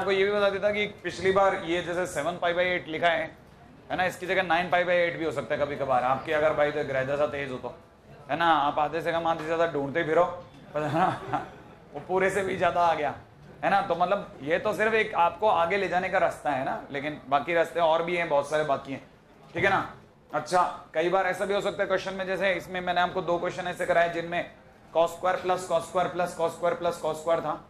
आपको ये भी बता देता कि पिछली बार ये जैसे सेवन पाई बाई एट लिखा है है ना? इसकी जगह नाइन पाई बाई एट भी हो सकता है कभी कभार आपके अगर भाई तो ग्रह जैसा तेज हो तो है ना? आप आधे से कम, आधे से ज़्यादा ढूंढते फिरो, पर है ना? वो पूरे से भी ज़्यादा आ गया, है ना? तो मतलब ये तो सिर्फ़ एक आपको आगे ले जाने का रास्ता है ना, लेकिन बाकी रास्ते और भी हैं, बहुत सारे बाकी हैं, ठीक है ना? अच्छा कई बार ऐसा भी हो सकता है क्वेश्चन में, जैसे इसमें मैंने आपको दो क्वेश्चन ऐसे कराए जिनमें cos square plus cos square plus cos square plus cos square था।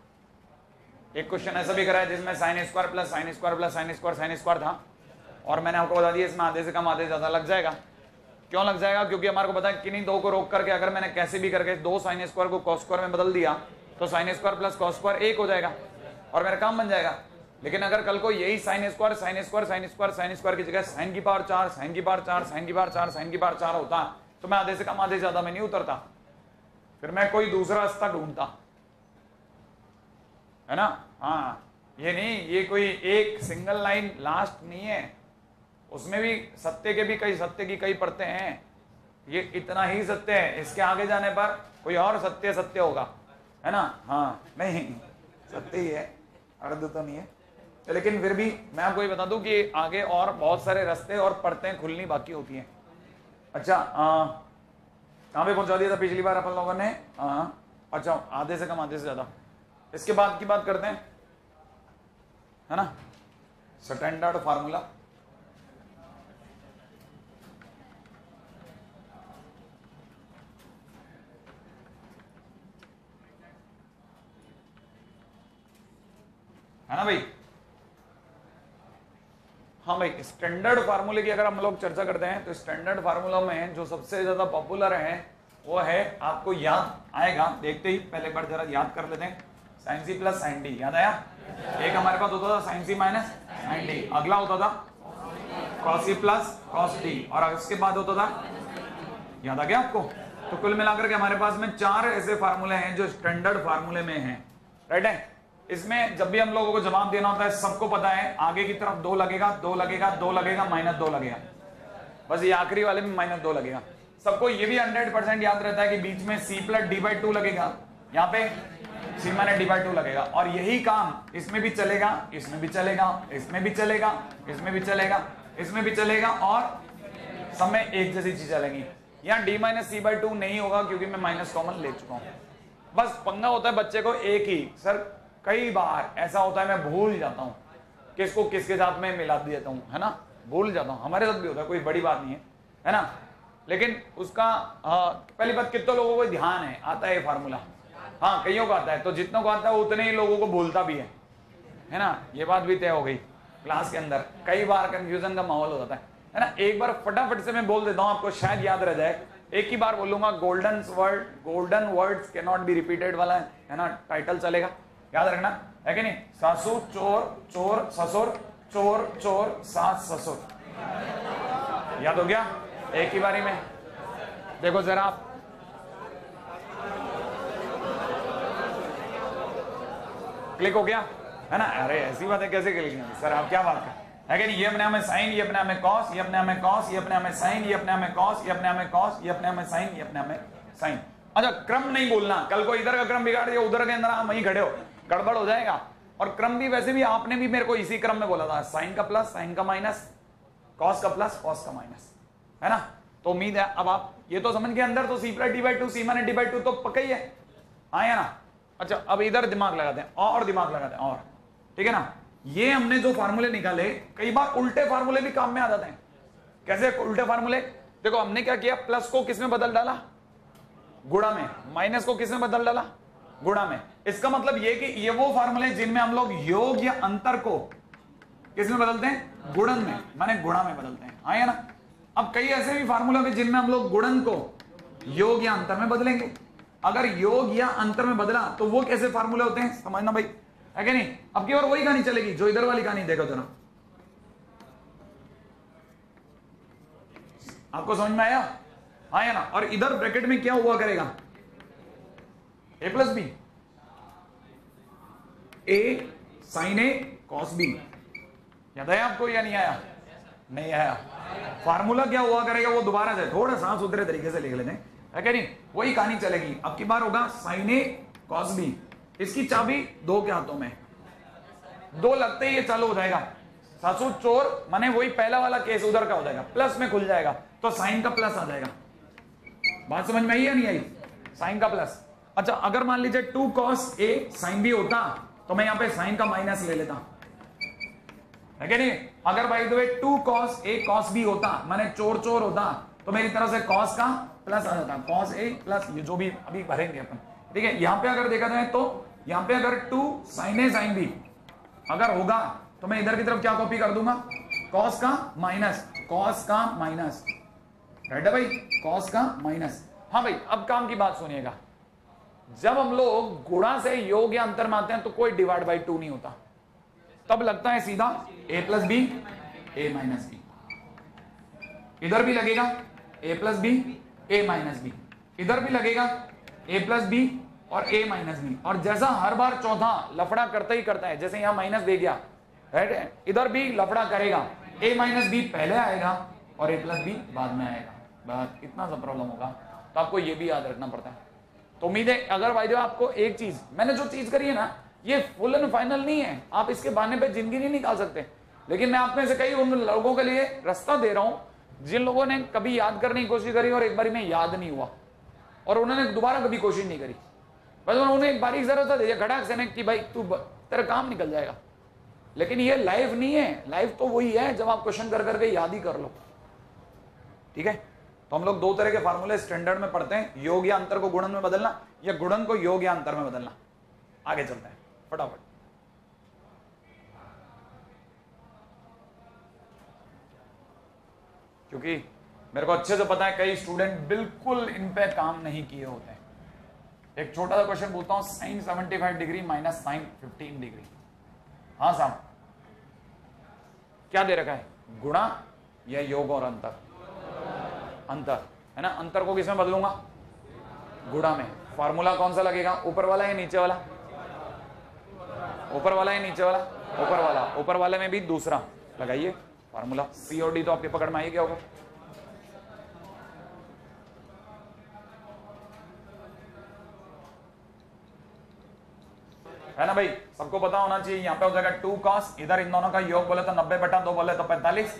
एक क्वेश्चन ऐसा भी कराया जिसमें sine square plus sine square plus sine square sine square था। और मैंने आपको बता दिया, इसमें आधे से कम, आधे ज़्यादा लग जाएगा। क्यों लग जाएगा? क्योंकि हमारे को पता है किन्हीं दो को रोक करके अगर मैंने कैसे भी करके दो साइन स्क्वायर को कॉस स्क्वायर में बदल दिया तो sine square plus cos square एक हो जाएगा और मेरा काम बन जाएगा। लेकिन अगर कल को यही sine square sine square sine square sine square की जगह साइन की पावर चार साइन की पावर चार साइन की पावर चार साइन की पावर चार होता तो मैं आधे से कम, आधे ज़्यादा में नहीं उतरता। फिर मैं कोई दूसरा रास्ता ढूंढता। है ना? हाँ। ये नहीं ये कोई एक सिंगल लाइन लास्ट नहीं है। उसमें भी सत्य के भी कई सत्य की कई पढ़ते हैं। ये इतना ही सत्य है इसके आगे जाने पर कोई और सत्य सत्य होगा। है ना? हाँ नहीं सत्य ही है अर्ध तो नहीं है। लेकिन फिर भी मैं आपको ये बता दूँ कि आगे और बहुत सारे रास्ते और पढ़ते खुलनी बाकी होती हैं। अच्छा कहाँ पे पहुँचा दिया था पिछली बार अपन लोगों ने? आ, अच्छा आधे से कम आधे से ज़्यादा। इसके बाद की बात करते हैं। है ना? स्टैंडर्ड फार्मूला है ना भाई? हाँ भाई स्टैंडर्ड फार्मूले की अगर हम लोग चर्चा करते हैं तो स्टैंडर्ड फार्मूला में जो सबसे ज़्यादा पॉपुलर है, वो है, आपको याद आएगा, देखते ही पहले बार जरा याद कर लेते हैं। Sine C plus sine D, याद आया? एक हमारे पास होता था sine C minus sine D, अगला होता था cos C plus cos D और इसके बाद होता था, याद आ गया आपको? तो कुल मिलाकर के हमारे पास में चार ऐसे फार्मूले हैं जो स्टैंडर्ड फार्मूले में हैं। राइट है? इसमें जब भी हम लोगों को जवाब देना होता है, सबको पता है, आगे की तरफ़ दो लगेगा दो लगेगा दो लगेगा माइनस दो लगेगा। बस ये आखिरी वाले में माइनस दो लगेगा। सबको ये भी हंड्रेड परसेंट याद रहता है कि बीच में C plus D by two लगेगा। यहाँ पे C minus D by two लगेगा और यही काम इसमें भी चलेगा इसमें भी चलेगा इसमें भी चलेगा इसमें भी चलेगा इसमें भी चलेगा और सब में एक जैसी चीज़ चलेगी यहाँ D minus C by two नहीं होगा क्योंकि मैं माइनस कॉमन ले चुका हूँ। बस पंगा होता है बच्चे को एक ही। सर कई बार ऐसा होता है मैं भूल जाता हूँ। किसको किसके साथ में मिला देता हूँ है ना? भूल जाता हूँ। हमारे साथ भी होता है कोई बड़ी बात नहीं है है ना? लेकिन उसका आ, पहली बात कितने लोगों को ध्यान है आता है ये फार्मूला हाँ कईयों को आता है। तो जितनों को आता है, उतने ही लोगों को भूलता भी है। है ना? ये बात भी तय हो गई क्लास के अंदर। कई बार कंफ्यूजन का माहौल हो जाता है। है ना? एक बार फटाफट से मैं बोल देता हूँ, आपको शायद याद रह जाए। एक ही बार बोलूँगा गोल्डन वर्ड गोल्डन वर्ड्स के नॉट बी रिपीटेड वाला है। ना? टाइटल चलेगा। याद रखना। है कि नहीं? सासू, चोर चोर, ससुर, चोर चोर, सास, ससुर। याद हो गया? एक ही बारी में। देखो जरा आप। क्लिक हो गया? है ना? अरे, ऐसी बात है कैसे क्लिक नहीं सर, आप क्या बात कर? है नहीं? ये अपने हमें साइन, ये अपने हमें कॉस ये अपने हमें कॉस ये अपने हमें साइन, ये अपने हमें कॉस ये अपने हमें कॉस ये अपने हमें साइन, ये अपने हमें साइन। अच्छा क्रम नहीं बोलना। कल को इधर का क्रम बिगाड़ दिया, उधर के अंदर आप वहीं खड़े हो। गड़बड़ हो जाएगा। और क्रम भी वैसे भी आपने भी मेरे को इसी क्रम में बोला था। साइन का प्लस साइन का माइनस कॉस का प्लस कॉस का माइनस है ना? तो उम्मीद है, अब आप, ये तो समझ के अंदर तो C plus D by two C minus D by two तो पक्का ही है। आया ना? अच्छा अब इधर दिमाग लगाते हैं और दिमाग लगाते हैं और। ठीक है ना? ये हमने जो फार्मूले निकाले, कई बार उल्टे फार्मूले भी काम में आ जाते हैं। कैसे? उल्टे फार्मूले? देखो, हमने क्या किया? प्लस को किसमें बदल डाला? गुणा में। माइनस को किसमें बदल डाला? गुणा में। इसका मतलब ये कि ये वो फार्मूले जिनमें हम लोग योग या अंतर को किसमें बदलते हैं? गुणन में। माने गुणा में बदलते हैं। हाँ ना? अब कई ऐसे भी फार्मूले होंगे जिनमें हम लोग गुणन को योग या अंतर में बदलेंगे। अगर योग या अंतर में बदला तो वो कैसे फार्मूले होते हैं? समझना भाई। है कि नहीं? अब की बार वही कहानी चलेगी, जो इधर वाली कहानी देखो जरा। आपको समझ में आया? आया ना? और इधर ब्रैकेट में क्या हुआ करेगा? A plus B A sine A cos B याद आया आपको या नहीं आया? नहीं आया। फार्मूला क्या हुआ करेगा? वो दोबारा से थोड़ा सा सुधरे तरीके से लिख लेते हैं। है नहीं? वही कहानी चलेगी। अब की बार होगा साइन कॉस बी इसकी चाबी दो के हाथों में। दो लगते ही ये चालू हो जाएगा। सासू चोर, माने वही पहला वाला केस, उधर का हो जाएगा। प्लस में खुल जाएगा। तो साइन का प्लस आ जाएगा। बात समझ में आई या नहीं आई? साइन का प्लस अच्छा अगर मान लीजिए टू कॉस ए साइन भी होता तो मैं यहाँ पे साइन का माइनस ले लेता। है नहीं? अगर भाई the two cos A cos B होता, माने चोर चोर होता तो मेरी तरफ़ से कॉस का प्लस आ जाता है। कॉस ए प्लस ये जो भी अभी भरेंगे अपन। ठीक है, यहाँ पे अगर देखा जाए तो यहाँ पे अगर two sine A sine B अगर होगा तो मैं इधर की तरफ़ क्या कॉपी कर दूँगा? कॉस का माइनस कॉस का माइनस राइट है भाई? कॉस का माइनस हाँ भाई, अब काम की बात सुनिएगा। जब हम लोग गुणा से योग या अंतर मानते हैं तो कोई डिवाइड बाई टू नहीं होता। तब लगता है सीधा A plus B A minus B इधर भी लगेगा। A plus B A minus B इधर भी लगेगा ए प्लस बी और ए माइनस बी और जैसा हर बार चौथा लफड़ा करता ही करता है, जैसे यहाँ माइनस दे गया राइट इधर भी लफड़ा करेगा ए माइनस बी पहले आएगा और ए प्लस बी बाद में आएगा। बस, इतना सा प्रॉब्लम होगा। तो आपको ये भी याद रखना पड़ता है। तो उम्मीद है, अगर भाई आपको एक चीज़, मैंने जो चीज़ करी है ना, ये फुल एंड फाइनल नहीं है। आप इसके बहाने पे ज़िंदगी नहीं निकाल सकते। लेकिन मैं आप में से कई उन लोगों के लिए रास्ता दे रहा हूँ जिन लोगों ने कभी याद करने की कोशिश करी और एक बारी में याद नहीं हुआ, और उन्होंने दोबारा कभी कोशिश नहीं करी। बस उन्होंने एक बारीक जरा सा दे दिया खड़ाक से कि भाई तू तेरा काम निकल जाएगा। लेकिन ये लाइफ नहीं है। लाइफ तो वही है, जब आप क्वेश्चन कर करके याद ही कर लो। ठीक है? तो हम लोग दो तरह के फार्मूले स्टैंडर्ड में पढ़ते हैं। योग या अंतर को गुणन में बदलना, या गुणन को योग या अंतर में बदलना। आगे चलते हैं। फटाफट। क्योंकि मेरे को अच्छे से पता है कई स्टूडेंट बिल्कुल इन पे काम नहीं किए होते हैं। एक छोटा सा क्वेश्चन बोलता हूँ sine 75 degree minus sine 15 degree हाँ साहब। क्या दे रखा है? गुणा या योग और अंतर? अंतर, है ना? अंतर को किसमें बदलूँगा? गुणा में। फॉर्मूला कौन सा लगेगा? ऊपर वाला या नीचे वाला? ऊपर वाला या नीचे वाला? ऊपर वाला। ऊपर वाले में भी दूसरा। लगाइए। फॉर्मूला सी और डी तो आपके पकड़ में आई क्या होगा। है ना भाई? सबको पता होना चाहिए, यहाँ पे हो जाएगा टू कॉस इधर इन दोनों का योग बोले तो नब्बे बटा दो बोले तो पैंतालीस।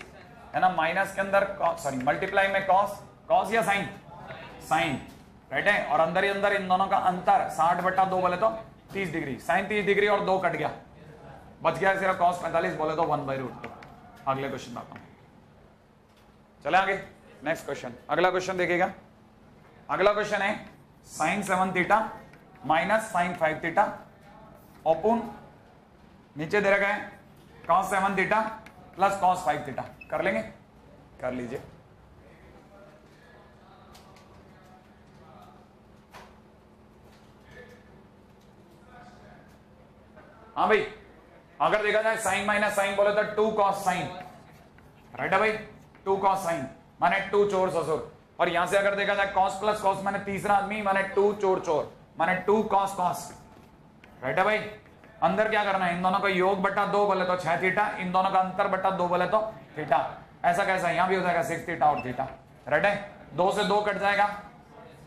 है ना? माइनस के अंदर सॉरी मल्टीप्लाई में कॉस कॉस या साइन साइन राइट है? और अंदर ही अंदर इन दोनों का अंतर साठ बटा दो बोले तो तीस डिग्री। साइन तीस डिग्री और दो कट गया। बच गया सिर्फ़ कॉस पैंतालीस, बोले तो वन बाई रूट टू अगले क्वेश्चन आता हूँ। चले आगे। नेक्स्ट क्वेश्चन अगला क्वेश्चन देखिएगा। अगला क्वेश्चन है sine seven theta minus sine five theta open नीचे दे रखा है cos seven theta plus cos five theta कर लेंगे? कर लीजिए। हाँ भाई। अगर देखा जाए, साइन माइनस साइन बोले तो टू कॉस साइन। राइट है भाई? Two cos sine. माने टू चोर ससुर। और यहाँ से अगर देखा जाए कॉस प्लस कॉस माने तीसरा आदमी, माने टू चोर चोर। माने टू कॉस कॉस राइट है भाई? अंदर क्या करना है? इन दोनों का योग बटा दो बोले तो छह थीटा इन दोनों का अंतर बटा दो बोले तो थीटा ऐसा कैसा यहाँ भी हो जाएगा सिक्स थीटा और थीटा राइट है? दो से दो कट जाएगा।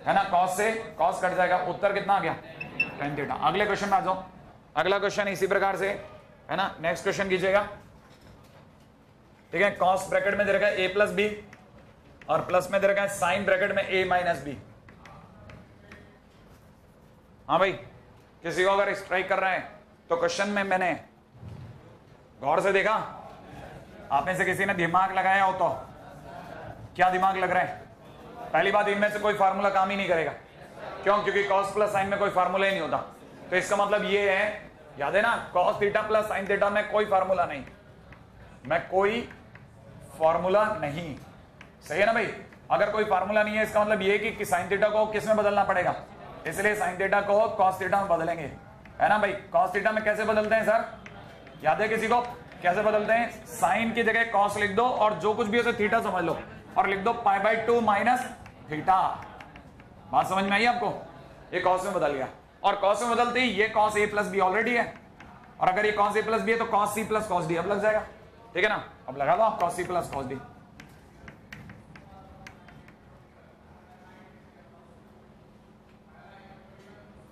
है ना? कॉस से कॉस कट जाएगा। उत्तर कितना आ गया? टेन थीटा अगले क्वेश्चन में आ जाओ। अगला क्वेश्चन इसी प्रकार से। है ना? नेक्स्ट क्वेश्चन कीजिएगा। ठीक है कॉस ब्रैकेट में दे रखा है ए प्लस बी और प्लस में दे रखा है साइन ब्रैकेट में ए माइनस बी हाँ भाई, किसी को अगर स्ट्राइक कर रहा है तो क्वेश्चन में मैंने गौर से देखा। आप में से किसी ने दिमाग लगाया हो तो। क्या दिमाग लग रहा है? पहली बात, इनमें से कोई फार्मूला काम ही नहीं करेगा। क्यों? क्योंकि कॉस प्लस साइन में कोई फार्मूला ही नहीं होता। तो इसका मतलब ये है याद है ना? Cos theta plus sine theta में कोई फार्मूला नहीं। मैं कोई फार्मूला नहीं। सही है ना भाई? अगर कोई फार्मूला नहीं है, इसका मतलब ये कि साइन थीटा को किसमें बदलना पड़ेगा? इसलिए साइन थीटा को कॉस थीटा में बदलेंगे। है ना भाई? कॉस थीटा में कैसे बदलते हैं सर याद है किसी को? कैसे बदलते हैं? साइन की जगह कॉस लिख दो और जो कुछ भी उसे थीटा समझ लो। और लिख दो pi by two minus theta बात समझ में आई आपको? ये कॉस में बदल गया। और कॉस में बदलते ही ये cos A plus B already है। और अगर ये कॉस ए प्लस बी है तो cos C plus cos D अब लग जाएगा। ठीक है ना? अब लगा दो cos C plus cos D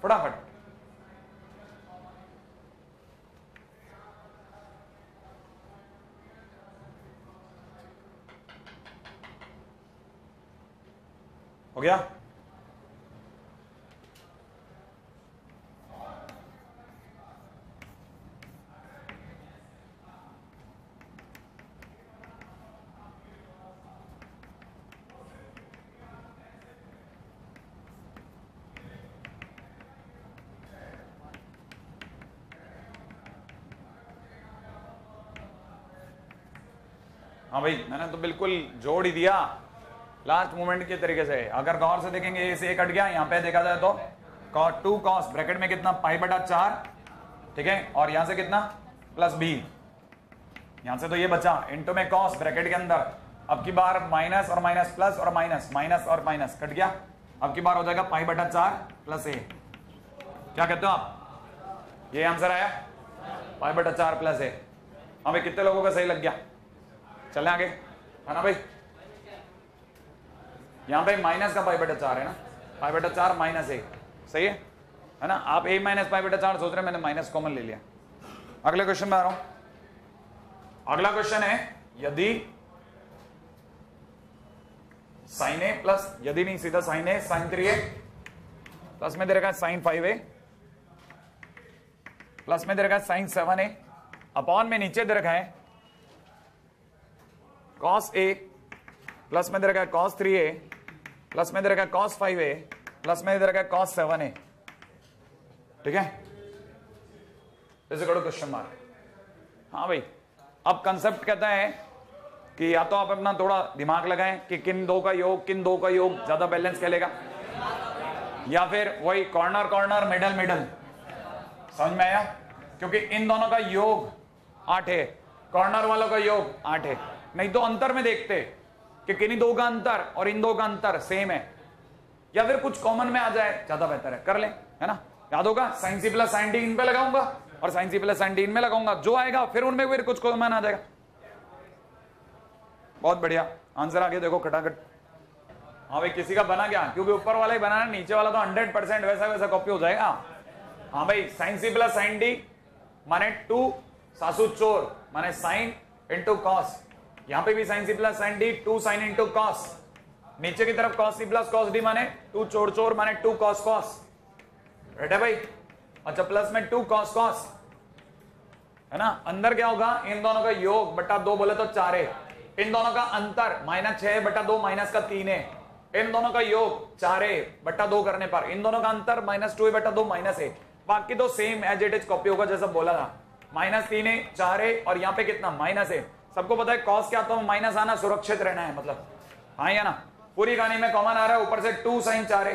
फटाफट। हो गया? हाँ भाई, मैंने तो बिल्कुल जोड़ ही दिया। लास्ट मोमेंट के तरीके से। अगर गौर से देखेंगे ए से एक कट गया यहाँ पे देखा जाए तो। टू कॉस ब्रैकेट में कितना? पाई बटा चार। ठीक है? और यहाँ से कितना? प्लस बी यहाँ से तो ये बचा। इंटू में कॉस ब्रैकेट के अंदर। अब की बार माइनस और माइनस प्लस और माइनस माइनस और माइनस कट गया? अब की बार हो जाएगा पाई बटा चार प्लस ए क्या कहते हो आप? ये आंसर आया? पाई बटा चार प्लस ए हाँ भाई, कितने लोगों का सही लग गया? चले आगे। है ना भाई? यहाँ पे माइनस का पाई बटा चार है ना? पाई बटा चार माइनस ए सही है? है ना? आप ए माइनस पाई बटा चार सोच रहे मैंने माइनस कॉमन ले लिया। अगले क्वेश्चन में आ रहा हूँ। अगला क्वेश्चन है, यदि साइन ए प्लस यदि नहीं, सीधा sine A sine three A plus में दे रखा है साइन फाइव ए प्लस में दे रखा साइन सेवन ए अपॉन में नीचे दे रखा है कॉस ए प्लस में दे रखा है कॉस थ्री ए प्लस में दे रखा है कॉस फाइव ए प्लस में दे रखा है कॉस सेवन ए ठीक है? इसे करो क्वेश्चन मार्क हाँ भाई, अब कंसेप्ट कहता है कि या तो आप अपना थोड़ा दिमाग लगाएँ कि किन दो का योग, किन दो का योग ज़्यादा बैलेंस खेलेगा। या फिर वही कॉर्नर कॉर्नर मिडल मिडल समझ में आया? क्योंकि इन दोनों का योग आठ है कॉर्नर वालों का योग आठ है। नहीं तो अंतर में देखते। कि किन्हीं दो का अंतर और इन दो का अंतर सेम है। या फिर कुछ कॉमन में आ जाए, ज़्यादा बेहतर है। कर ले, है ना? याद होगा sine C plus sine D इन पे लगाऊँगा और sine C plus sine D इन में लगाऊँगा। जो आएगा, फिर उनमें फिर कुछ कॉमन आ जाएगा। बहुत बढ़िया। आंसर आगे देखो, खटाखट। हाँ भाई, किसी का बना क्या? क्योंकि ऊपर वाला ही बनाना नीचे वाला तो हंड्रेड परसेंट वैसा वैसा कॉपी हो जाएगा। हाँ भाई sine C plus sine D माने टू सासू चोर, माने साइन इंटू कॉस यहाँ पे भी sine C plus sine D two sine into cos नीचे की तरफ़ cos C plus cos D माने टू चोर चोर माने टू कॉस कॉस रेट है भाई? अच्छा प्लस में टू कॉस कॉस है ना? अंदर क्या होगा? इन दोनों का योग बटा दो बोले तो चार है। इन दोनों का अंतर माइनस छह बटा दो माइनस का तीन है। इन दोनों का योग चार है बटा दो करने पर। इन दोनों का अंतर माइनस टू बटा दो माइनस है। बाकी तो same as it is copy होगा जैसा बोला था। माइनस तीन है, चार है, और यहाँ पे कितना? माइनस है। सबको पता है कॉस क्या तो माइनस आना सुरक्षित रहना है मतलब। हाँ या ना? पूरी कहानी में कॉमन आ रहा है, ऊपर से टू साइन चार है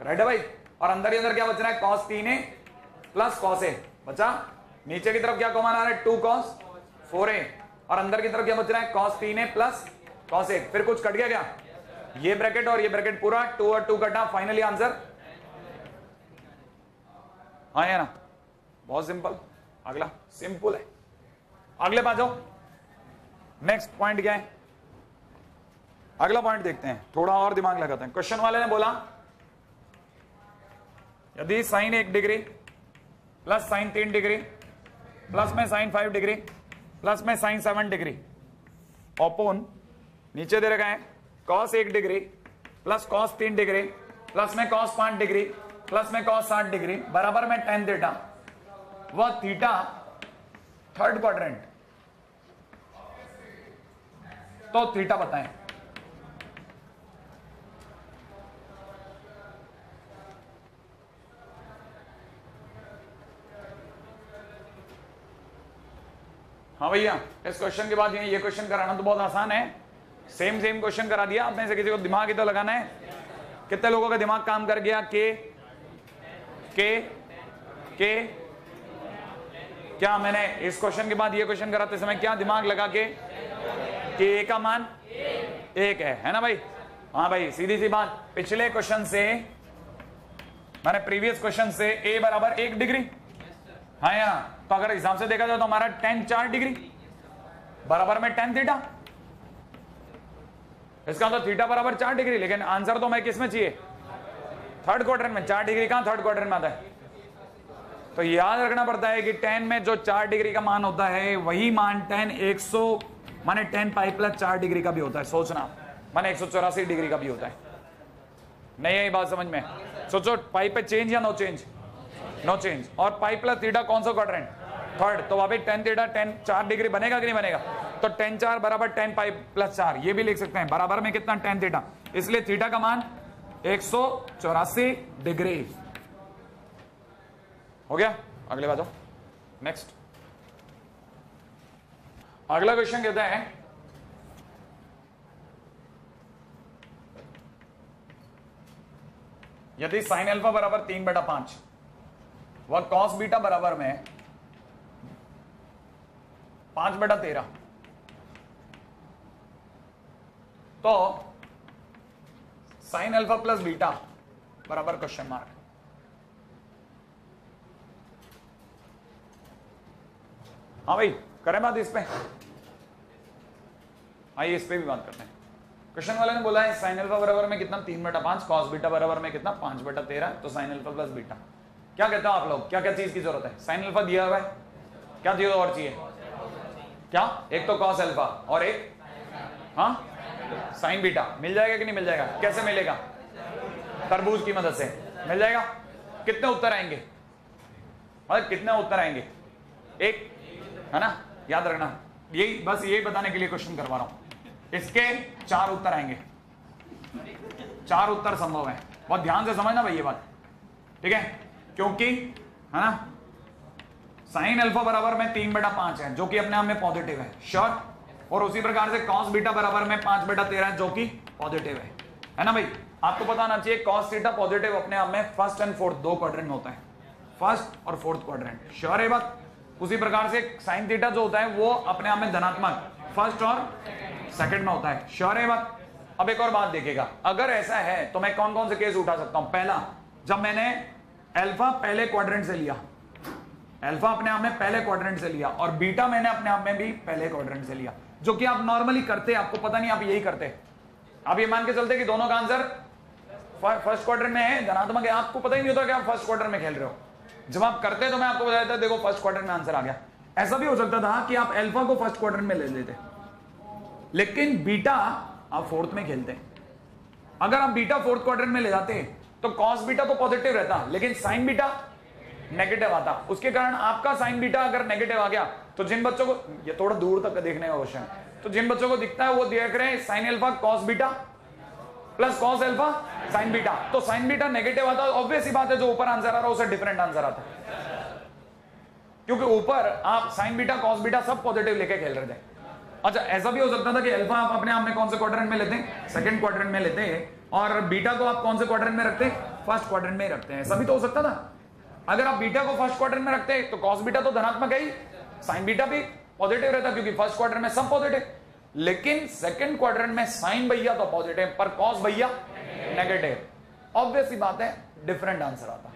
राइट है भाई? और अंदर ही अंदर क्या बच रहा है? कॉस तीन है प्लस कॉस है बचा? नीचे की तरफ़ क्या कॉमन आ रहा है? टू कॉस फोर है और अंदर की तरफ़ क्या बच रहा है? कॉस तीन है प्लस कॉस एक। फिर कुछ कट गया क्या? ये ब्रैकेट और ये ब्रैकेट पूरा टू और टू कटा। फाइनली आंसर हाँ या ना? बहुत सिंपल अगला। सिंपल है। अगले पास जाओ। नेक्स्ट पॉइंट क्या है? अगला पॉइंट देखते हैं। थोड़ा और दिमाग लगाते हैं। क्वेश्चन वाले ने बोला, यदि साइन एक डिग्री प्लस साइन तीन डिग्री प्लस में साइन फाइव डिग्री प्लस में साइन सेवन डिग्री ओपोन नीचे दे रखा है। कॉस एक डिग्री प्लस कॉस तीन डिग्री प्लस में कॉस पाँच डिग्री प्लस में कॉस साठ डिग्री बराबर में टेन थीटा वह थीटा थर्ड क्वाड्रेंट तो थीटा बताएँ। हाँ भैया, इस क्वेश्चन के बाद ये क्वेश्चन कराना तो बहुत आसान है। सेम सेम क्वेश्चन करा दिया। आप में से किसी को दिमाग ही तो लगाना है। कितने लोगों का दिमाग काम कर गया? के के के क्या मैंने इस क्वेश्चन के बाद ये क्वेश्चन कराते समय क्या दिमाग लगा के कि ए का मान एक है? है ना भाई? हाँ भाई, सीधी सी बात। पिछले क्वेश्चन से, मैंने प्रीवियस क्वेश्चन से ए बराबर एक डिग्री हाँ या तो अगर हिसाब से देखा जाए तो हमारा टेन चार डिग्री बराबर में टेन थीटा इसका मतलब थीटा बराबर चार डिग्री लेकिन आंसर तो मैं किसमें चाहिए? थर्ड क्वार्टर में। चार डिग्री कहाँ थर्ड क्वार्टर में आता है? तो याद रखना पड़ता है कि टेन में जो चार डिग्री का मान होता है, वही मान टेन एक सौ, माने टेन पाई प्लस चार डिग्री का भी होता है, सोचना। माने एक सौ चौरासी डिग्री का भी होता है। नहीं यही बात समझ में? सोचो, पाई पे चेंज या नो चेंज नो चेंज और पाई प्लस थीटा कौन सा क्वाड्रेंट थर्ड तो वहाँ पे टेन थीटा, टेन चार डिग्री बनेगा कि नहीं बनेगा? तो टेन चार बराबर टेन पाई प्लस चार, ये भी लिख सकते हैं। बराबर में कितना? Tan theta. इसलिए थीटा का मान एक सौ चौरासी डिग्री। हो गया? अगले बात नेक्स्ट अगला क्वेश्चन कहता है। यदि साइन अल्फ़ा बराबर तीन बटा पाँच व कॉस बीटा बराबर में पाँच बटा तेरह तो साइन अल्फ़ा प्लस बीटा बराबर क्वेश्चन मार्क हाँ भाई, करें बात इस पे। आइए इस पे भी बात करते हैं। क्वेश्चन वाले ने बोला है, साइन अल्फ़ा बराबर में कितना? तीन बटा पाँच, कॉस बीटा बराबर में कितना? पाँच बटा तेरह तो साइन अल्फ़ा प्लस बीटा। क्या कहते हो आप लोग? क्या क्या चीज़ की ज़रूरत है? साइन अल्फ़ा दिया हुआ है? क्या चाहिए और चाहिए? क्या? एक तो कॉस अल्फ़ा और एक? हाँ? Sign beta. मिल जाएगा कि नहीं मिल जाएगा? कैसे मिलेगा? तरबूज की मदद से। मिल जाएगा? कितने उत्तर आएँगे? मतलब कितने उत्तर आएँगे? एक है ना? याद रखना। यही, बस यही बताने के लिए क्वेश्चन करवा रहा हूँ। इसके चार उत्तर आएँगे। चार उत्तर संभव है। बहुत ध्यान से समझना भाई ये बात। ठीक है? क्योंकि, है ना? साइन अल्फ़ा बराबर में तीन बटा पाँच है, जो कि अपने आप में पॉजिटिव है। शॉर्ट और उसी प्रकार से कॉस बीटा बराबर में पाँच बेटा तेरह है, जो कि पॉजिटिव है। है ना भाई? आपको पता होना चाहिए कॉस थीटा पॉजिटिव अपने आप में फ़र्स्ट एंड फोर्थ दो क्वाड्रेंट होता है। फ़र्स्ट और फोर्थ क्वाड्रेंट श्योर है बात? उसी प्रकार से साइन थीटा जो होता है, वो अपने आप में धनात्मक फ़र्स्ट और सेकंड में होता है। श्योर है बात? अब एक और बात देखेगा अगर ऐसा है तो मैं कौन कौन से केस उठा सकता हूँ? पहला, जब मैंने अल्फ़ा पहले क्वाड्रेंट से लिया। अल्फ़ा अपने आप में पहले क्वाड्रेंट से लिया और बीटा मैंने अपने आप में भी पहले क्वाड्रेंट से लिया। जो कि आप नॉर्मली करते, आपको पता नहीं, आप यही करते। आप ये मान के चलते कि दोनों का आंसर फ़र्स्ट क्वार्टर में है, धनात्मक है। आपको पता ही नहीं होता कि आप फ़र्स्ट क्वार्टर में खेल रहे हो। जब आप करते तो मैं आपको बताया था देखो फ़र्स्ट क्वार्टर में आंसर आ गया। ऐसा भी हो सकता था कि आप अल्फ़ा को फ़र्स्ट क्वार्टर में ले लेते। लेकिन बीटा आप फोर्थ में खेलते। अगर आप बीटा फोर्थ क्वार्टर में ले जाते तो कॉस बीटा तो पॉजिटिव रहता, लेकिन साइन बीटा नेगेटिव आता। उसके कारण आपका साइन बीटा अगर नेगेटिव आ गया तो जिन बच्चों को, ये थोड़ा दूर तक देखने का क्वेश्चन तो जिन बच्चों को दिखता है, वो देख रहे हैं sine alpha cos beta plus cos alpha sine beta. तो साइन बीटा नेगेटिव आता है ऑब्वियस ही बात है, जो ऊपर आंसर आ रहा है उसे डिफरेंट आंसर आता है। क्योंकि ऊपर आप साइन बीटा कॉस बीटा सब पॉजिटिव लेके खेल रहे थे। अच्छा ऐसा भी हो सकता था कि अल्फ़ा आप अपने आप में कौन से क्वाड्रेंट में लेते हैं? सेकंड क्वाड्रेंट में लेते हैं। और बीटा को आप कौन से क्वाड्रेंट में रखते हैं? फ़र्स्ट क्वाड्रेंट में रखते हैं। ऐसा भी तो हो सकता था। अगर आप बीटा को फ़र्स्ट क्वाड्रेंट में रखते हैं तो कॉस बीटा तो धनात्मक है ही। साइन बीटा भी पॉजिटिव रहता क्योंकि फ़र्स्ट क्वार्टर में सब पॉजिटिव लेकिन सेकंड क्वार्टर में साइन भैया तो पॉजिटिव पर कॉस भैया नेगेटिव ऑब्वियस ही बात है डिफरेंट आंसर आता।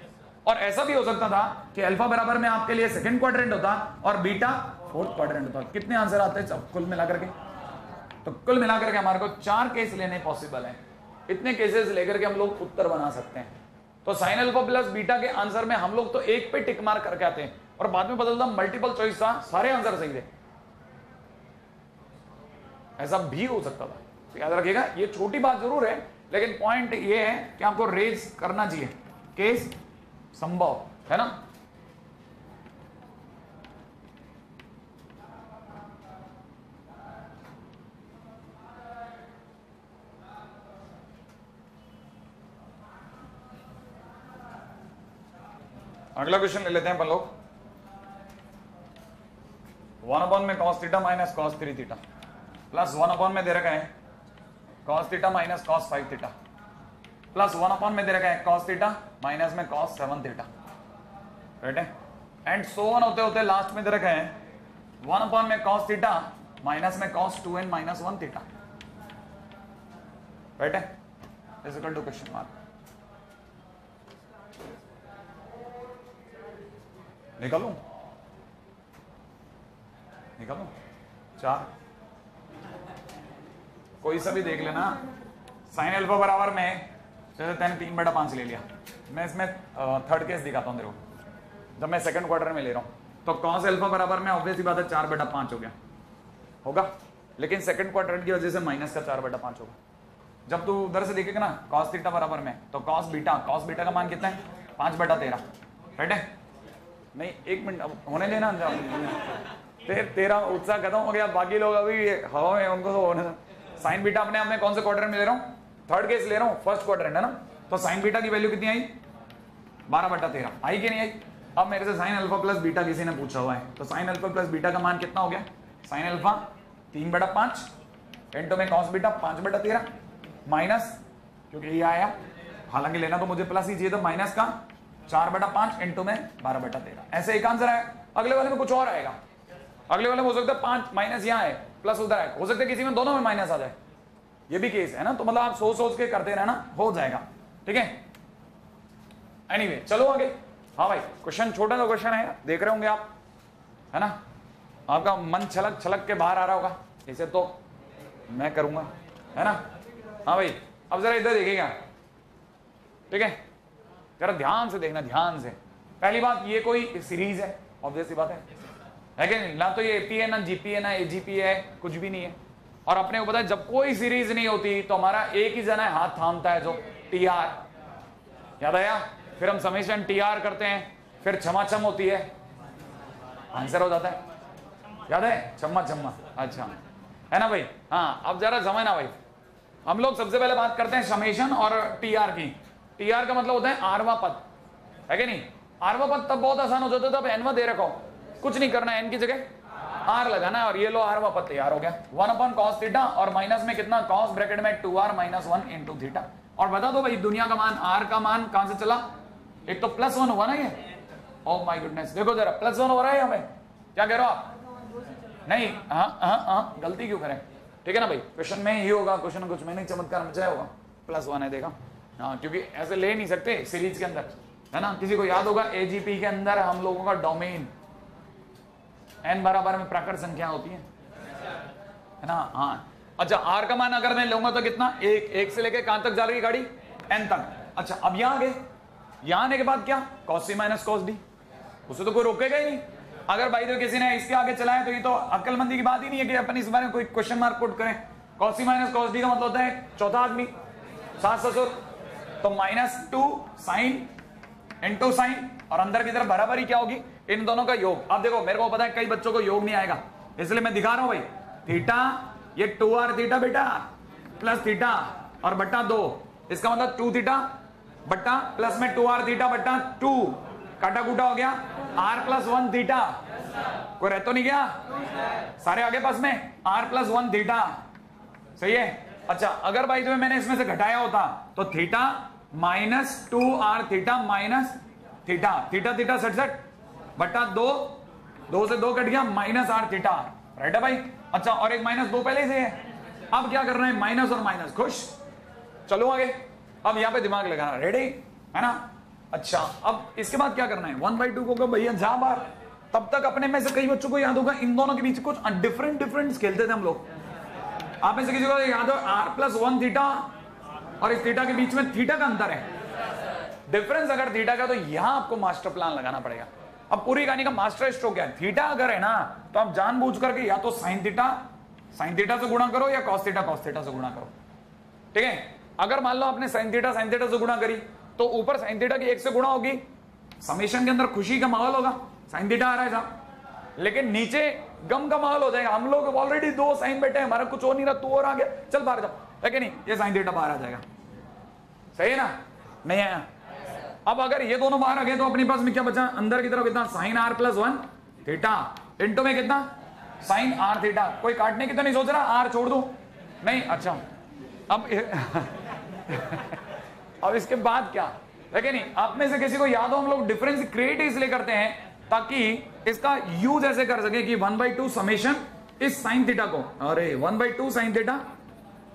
और ऐसा भी हो सकता था कि अल्फ़ा बराबर में आपके लिए सेकंड क्वाड्रेंट होता और बीटा फोर्थ क्वाड्रेंट होता। कितने आंसर आते हैं कुल मिलाकर के। तो कुल मिलाकर के हमारे को चार केस लेने पॉसिबल है। इतने केसेस लेकर के हम लोग उत्तर बना सकते हैं। तो साइन अल्फ़ा प्लस बीटा के आंसर में हम लोग तो एक पे टिक मार करके आते हैं। और बाद में बदलता मल्टीपल चॉइस था, सारे आंसर सही थे। ऐसा भी हो सकता था। तो याद रखिएगा, ये छोटी बात ज़रूर है लेकिन पॉइंट ये है कि आपको रेज करना चाहिए। केस संभव, है ना? अगला क्वेश्चन ले लेते हैं अपन लोग। वन अपॉन में cos theta minus cos three theta plus one upon में दे रखा है। Cos theta minus cos five theta plus one upon में दे रखा है कॉस थीटा माइनस में कॉस सेवन थीटा राइट है एंड सो वन होते होते लास्ट में दे रखा है वन अपॉन में कॉस थीटा माइनस में cos two N minus one theta right है is equal to question mark निकालू? निकालू? चार। कोई सा भी देख लेना। साइन एल्फा बराबर में, जैसे तेने तीन बटा पाँच ले लिया। मैं इसमें थर्ड केस दिखाता हूँ तेरे को। जब मैं सेकंड क्वार्टर में ले रहा हूँ तो कौन सा एल्फा बराबर में ऑब्वियसली बात है चार बटा पाँच हो गया। होगा? लेकिन सेकंड क्वार्टर की वजह से माइनस का चार बटा पाँच होगा। जब तू उधर से देखेगा ना कॉस थीटा बराबर में तो कॉस बीटा कॉस बीटा का मान कितना है? पाँच बटा तेरह। राइट है? नहीं, एक मिनट, अब होने देना तेरा उत्साह खत्म हो गया, बाकी लोग अभी हवा में उनको तो होने साइन बीटा अपने आप में कौन से क्वार्टर में ले रहा हूँ? थर्ड केस ले रहा हूँ फ़र्स्ट क्वार्टर है ना? तो साइन बीटा की वैल्यू कितनी आई? बारह बटा तेरह। आई कि नहीं आई? अब मेरे से साइन अल्फ़ा प्लस बीटा किसी ने पूछा हुआ है। तो साइन अल्फ़ा प्लस बीटा का मान कितना हो गया? साइन अल्फ़ा तीन बटा पाँच। इंटू में कॉस बीटा पाँच बटा तेरह। माइनस क्योंकि ये आया। हालाँकि लेना तो मुझे प्लस ही चाहिए था। माइनस का चार बटा पाँच इंटू में बारह बटा तेरह। ऐसे एक आंसर है अगले वाले में कुछ और आएगा। अगले वाले में हो सकता है पाँच माइनस यहाँ है प्लस उधर है। हो सकता है किसी में दोनों में माइनस आ जाए। ये भी केस है ना तो मतलब आप सोच सोच के करते रहना हो जाएगा। ठीक है? एनीवे anyway, चलो आगे। हाँ भाई क्वेश्चन छोटा सा क्वेश्चन है देख रहे होंगे आप है ना? आपका मन छलक छलक के बाहर आ रहा होगा। इसे तो मैं करूँगा है ना? हाँ भाई अब जरा इधर देखिएगा ठीक है? जरा ध्यान से देखना ध्यान से। पहली बात ये कोई सीरीज़ है ऑब्वियस बात है। कि ना तो ये एपी है ना जीपी है ना एजीपी है, कुछ भी नहीं है। और अपने को पता है, जब कोई सीरीज़ नहीं होती तो हमारा एक ही जना है, हाथ थामता है जो टी आर याद आया? फिर हम समेशन टी आर करते हैं, फिर छमाछम होती है। आंसर हो जाता है। याद है? छम्मा छम्मा। अच्छा। है ना भाई? हाँ अब जरा समय ना भाई। हम लोग सबसे पहले बात करते हैं समेशन और टी आर की। टी आर का मतलब होता है आरवा पद। है कि नहीं? आरवा पद तब बहुत आसान हो जाता है, तब एनवा दे रखो। कुछ नहीं करना है एन की जगह। आर लगाना है और ये लो, आर व पद तैयार हो गया। वन अपन कॉस थीटा और माइनस में कितना? कॉस ब्रैकेट में two R minus one into theta और बता दो भाई, दुनिया का मान, आर का मान कहाँ से चला? एक तो प्लस वन हुआ ना ये। ओ माय गुडनेस देखो जरा प्लस वन हो रहा है हमें। क्या कह रहे हो आप? नहीं हाँ हाँ हाँ गलती क्यों करें? ठीक है ना भाई क्वेश्चन में ही होगा क्वेश्चन कुछ में नहीं, चमत्कार मचाया होगा। प्लस वन है, देखा। हाँ क्योंकि ऐसे ले नहीं सकते सीरीज़ के अंदर। है ना? किसी को याद होगा एजीपी के अंदर हम लोगों का डोमेन एन बराबर में प्राकृत संख्या होती है। है ना? हाँ। अच्छा आर का मान अगर मैं लूँगा तो कितना? एक एक से लेके कहाँ तक जा रही गाड़ी? एन तक। अच्छा अब यहाँ आगे। यहाँ आने के बाद क्या? कॉस माइनस कॉस डी उसे तो कोई रोकेगा ही नहीं। अगर भाई तो किसी ने इसके आगे चलाया तो ये तो अक्लमंदी की बात ही नहीं है कि अपन इस बारे में कोई क्वेश्चन मार्क पुट करें। कॉस माइनस कॉस डी का मतलब होता है चौथा आदमी। सात ससुर। तो minus two sine into sine और अंदर की तरफ़ बराबरी क्या होगी? इन दोनों का योग। अब देखो, मेरे को पता है कई बच्चों को योग नहीं आएगा। इसलिए मैं दिखा रहा हूँ भाई। थीटा, ये टू आर थीटा बेटा, प्लस थीटा और बट्टा दो। इसका मतलब टू थीटा, बट्टा, प्लस में टू आर थीटा, बट्टा टू। काटा कूटा हो गया। R plus one theta. कोई रह तो नहीं गया? सारे आगे पास में। R plus one theta. सही है? अच्छा अगर भाई तुम्हें मैंने इसमें से घटाया होता तो theta minus two R theta minus theta theta theta सट सट बटा दो दो से दो कट गया माइनस आर थीटा राइट है भाई? अच्छा और एक माइनस दो पहले से है। अब क्या करना है? माइनस और माइनस खुश? चलो आगे। अब यहाँ पे दिमाग लगाना। रेडी है ना? अच्छा अब इसके बाद क्या करना है? वन बाई टू को भैया? जा बार। तब तक अपने में से कई बच्चों को याद होगा, इन दोनों के बीच कुछ डिफरेंट डिफरेंट खेलते थे हम लोग। आप में से किसी को याद हो? आर प्लस वन थीटा और इस थीटा के बीच में थीटा का अंतर है। डिफरेंस अगर थीटा का तो यहाँ आपको मास्टर प्लान लगाना पड़ेगा। अब पूरी कहानी का मास्टर स्ट्रोक क्या है? थीटा अगर है ना तो आप जानबूझ करके या तो साइन थीटा साइन थीटा से गुणा करो या कॉस थीटा कॉस थीटा से गुणा करो। ठीक है? अगर मान लो आपने साइन थीटा साइन थीटा से गुणा करी तो ऊपर साइन थीटा की एक से गुणा होगी। समीशन के अंदर खुशी का माहौल होगा। साइन थीटा आ रहा है साहब लेकिन नीचे गम का माहौल हो जाएगा। हम लोग ऑलरेडी दो साइन बैठे हैं, हमारा कुछ और नहीं रहा, तू और आ गया चल बाहर जाओ। है नहीं ये साइन थीटा बाहर आ जाएगा। सही है ना? नहीं आया। अब अगर ये दोनों बाहर आ गए तो अपने पास में क्या बचा? अंदर की तरफ़ कितना? Sine R plus one theta into में कितना? साइन आर थीटा कोई काटने की तो नहीं सोच रहा? आर छोड़ दू। नहीं अच्छा। अब अब इसके बाद क्या? है नहीं? आप में से किसी को याद हो, हम लोग डिफरेंस क्रिएट इसलिए करते हैं ताकि इसका यूज़ ऐसे कर सके कि वन बाई टू समेशन इस साइन थीटा को। अरे one by two sine theta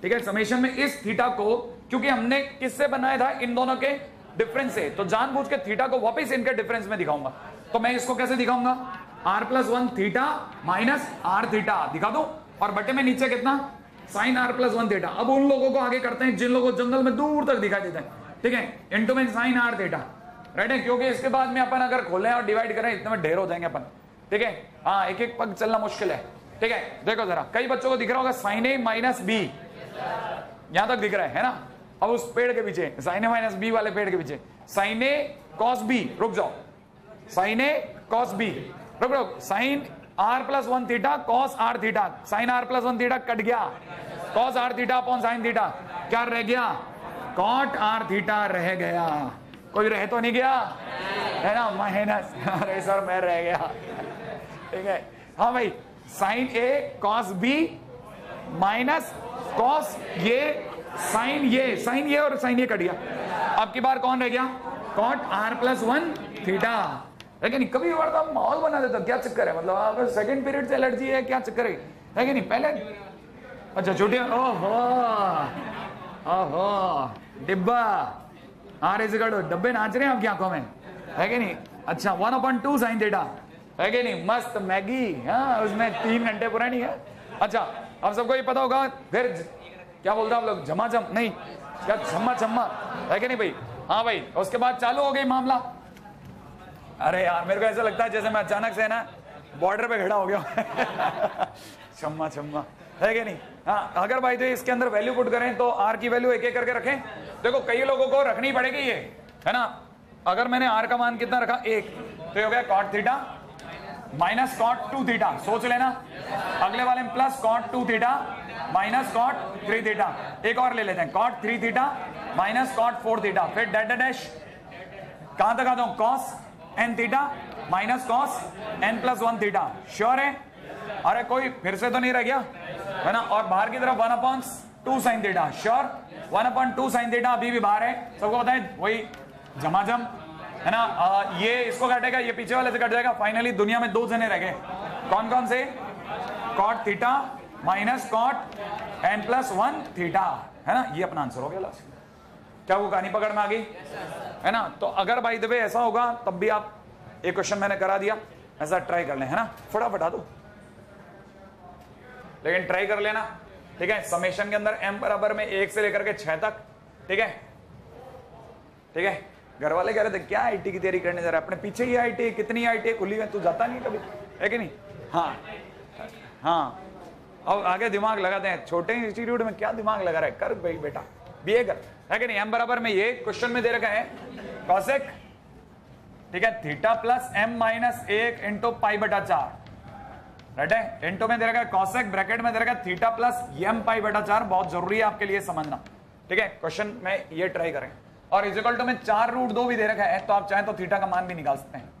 ठीक है? समेशन में इस थीटा को, क्योंकि हमने किससे बनाया था? इन दोनों के डिफरेंस से तो जानबूझ के थीटा को वापस इनके डिफरेंस में दिखाऊँगा। तो मैं इसको कैसे दिखाऊँगा? R plus one theta minus R theta दिखा दो। और बटे में नीचे कितना? Sine R plus one theta अब उन लोगों को आगे करते हैं जिन लोगों जंगल में दूर तक दिखाई देते हैं। ठीक है? इंटू में साइन आर थीटा राइट है? क्योंकि इसके बाद में अपन अगर खोलें और डिवाइड करें, इतने में ढेर हो जाएँगे अपन। ठीक है? हाँ एक एक पग चलना मुश्किल है। ठीक है? देखो जरा, कई बच्चों को दिख रहा होगा साइन ए माइनस बी यहाँ तक दिख रहा है है ना? अब उस पेड़ के पीछे साइन माइनस बी वाले पेड़ के पीछे। साइन कॉस बी रुक जाओ। साइन कॉस बी रुक रुक sine R plus one theta cos R theta sine R plus one theta cut गया। Cos R theta upon sine theta क्या रह गया? कॉट आर थीटा रह गया। कोई रह तो नहीं गया? है ना? माइनस अरे सर, मैं रह गया। ठीक है? हाँ भाई sine A cos B minus cos ये साइन ये साइन ये और साइन ये कट गया अब की बार कौन रह गया? Cot R plus one theta लेकिन कभी बार तो आप माहौल बना देता, क्या चक्कर है? मतलब अगर सेकंड पीरियड से एलर्जी है, क्या चक्कर है? कि नहीं? पहले अच्छा छोटी ओहो! ओहो! डिब्बा। आर इज़ डब्बे नाच रहे हैं आपकी आँखों में। है कि नहीं? अच्छा one upon two sine theta है कि नहीं? मस्त मैगी। हाँ उसमें तीन घंटे पुरानी है। अच्छा अब सबको ये पता होगा, फिर क्या बोलते आप लोग? झमाझम। नहीं, क्या छम्मा छम्मा है कि नहीं भाई? हाँ भाई, उसके बाद चालू हो गई मामला। अरे यार, मेरे को ऐसा लगता है जैसे मैं अचानक से ना बॉर्डर पे खड़ा हो गया छम्मा छम्मा है कि नहीं? हाँ अगर भाई तो इसके अंदर वैल्यू पुट करें तो आर की वैल्यू एक एक करके रखें। देखो, कई लोगों को रखनी पड़ेगी ये, है ना? अगर मैंने आर का मान कितना रखा? एक। तो ये हो गया cot theta minus cot two theta सोच लेना। अगले वाले में plus cot two theta minus cot three theta एक और ले लेते हैं। Cot three theta minus cot four theta फिर डेड डैश कहाँ तक आता हूँ? Cos N theta minus cos N plus one theta sure है? अरे कोई फिर से तो नहीं रह गया। है ना? और बाहर की तरफ़ one upon two sine theta sure one upon two sine theta अभी भी बाहर है। सबको बताएँ? वही झमाझम है ना? आ, ये इसको काटेगा ये पीछे वाले से कट जाएगा। फाइनली दुनिया में दो जने रह गए। कौन कौन से? Cot theta minus cot N plus one theta है ना? ये अपना आंसर हो गया क्या वो कहानी पकड़ में आ गई? है ना? तो अगर भाई दबे ऐसा होगा तब भी आप एक क्वेश्चन मैंने करा दिया। ऐसा ट्राई कर ले है ना? फटाफट आ दो। लेकिन ट्राई कर लेना। ठीक है? समेशन के अंदर एम बराबर में एक से लेकर के छह तक। ठीक है? ठीक है? घर वाले कह रहे थे, क्या आईटी की तैयारी करने जा रहा है? अपने पीछे ही आईटी कितनी आईटी खुली है? तू जाता नहीं कभी? है कि नहीं? हाँ। हाँ। अब आगे दिमाग लगाते हैं। छोटे इंस्टीट्यूट में क्या दिमाग लगा रहा है? कर भाई बेटा। बीए कर। है कि नहीं? एम बराबर में ये क्वेश्चन में दे रखा है। कॉसेक ठीक है? थीटा प्लस एम माइनस एक इंटू पाई बटा चार। राइट है? इंटू में दे रखा है कॉसेक ब्रैकेट में दे रखा है थीटा प्लस एम पाई बटा चार। बहुत ज़रूरी है आपके लिए समझना। ठीक है? क्वेश्चन में ये ट्राई करें। और इजिकल टू में चार रूट दो भी दे रखा है तो आप चाहें तो थीटा का मान भी निकाल सकते हैं।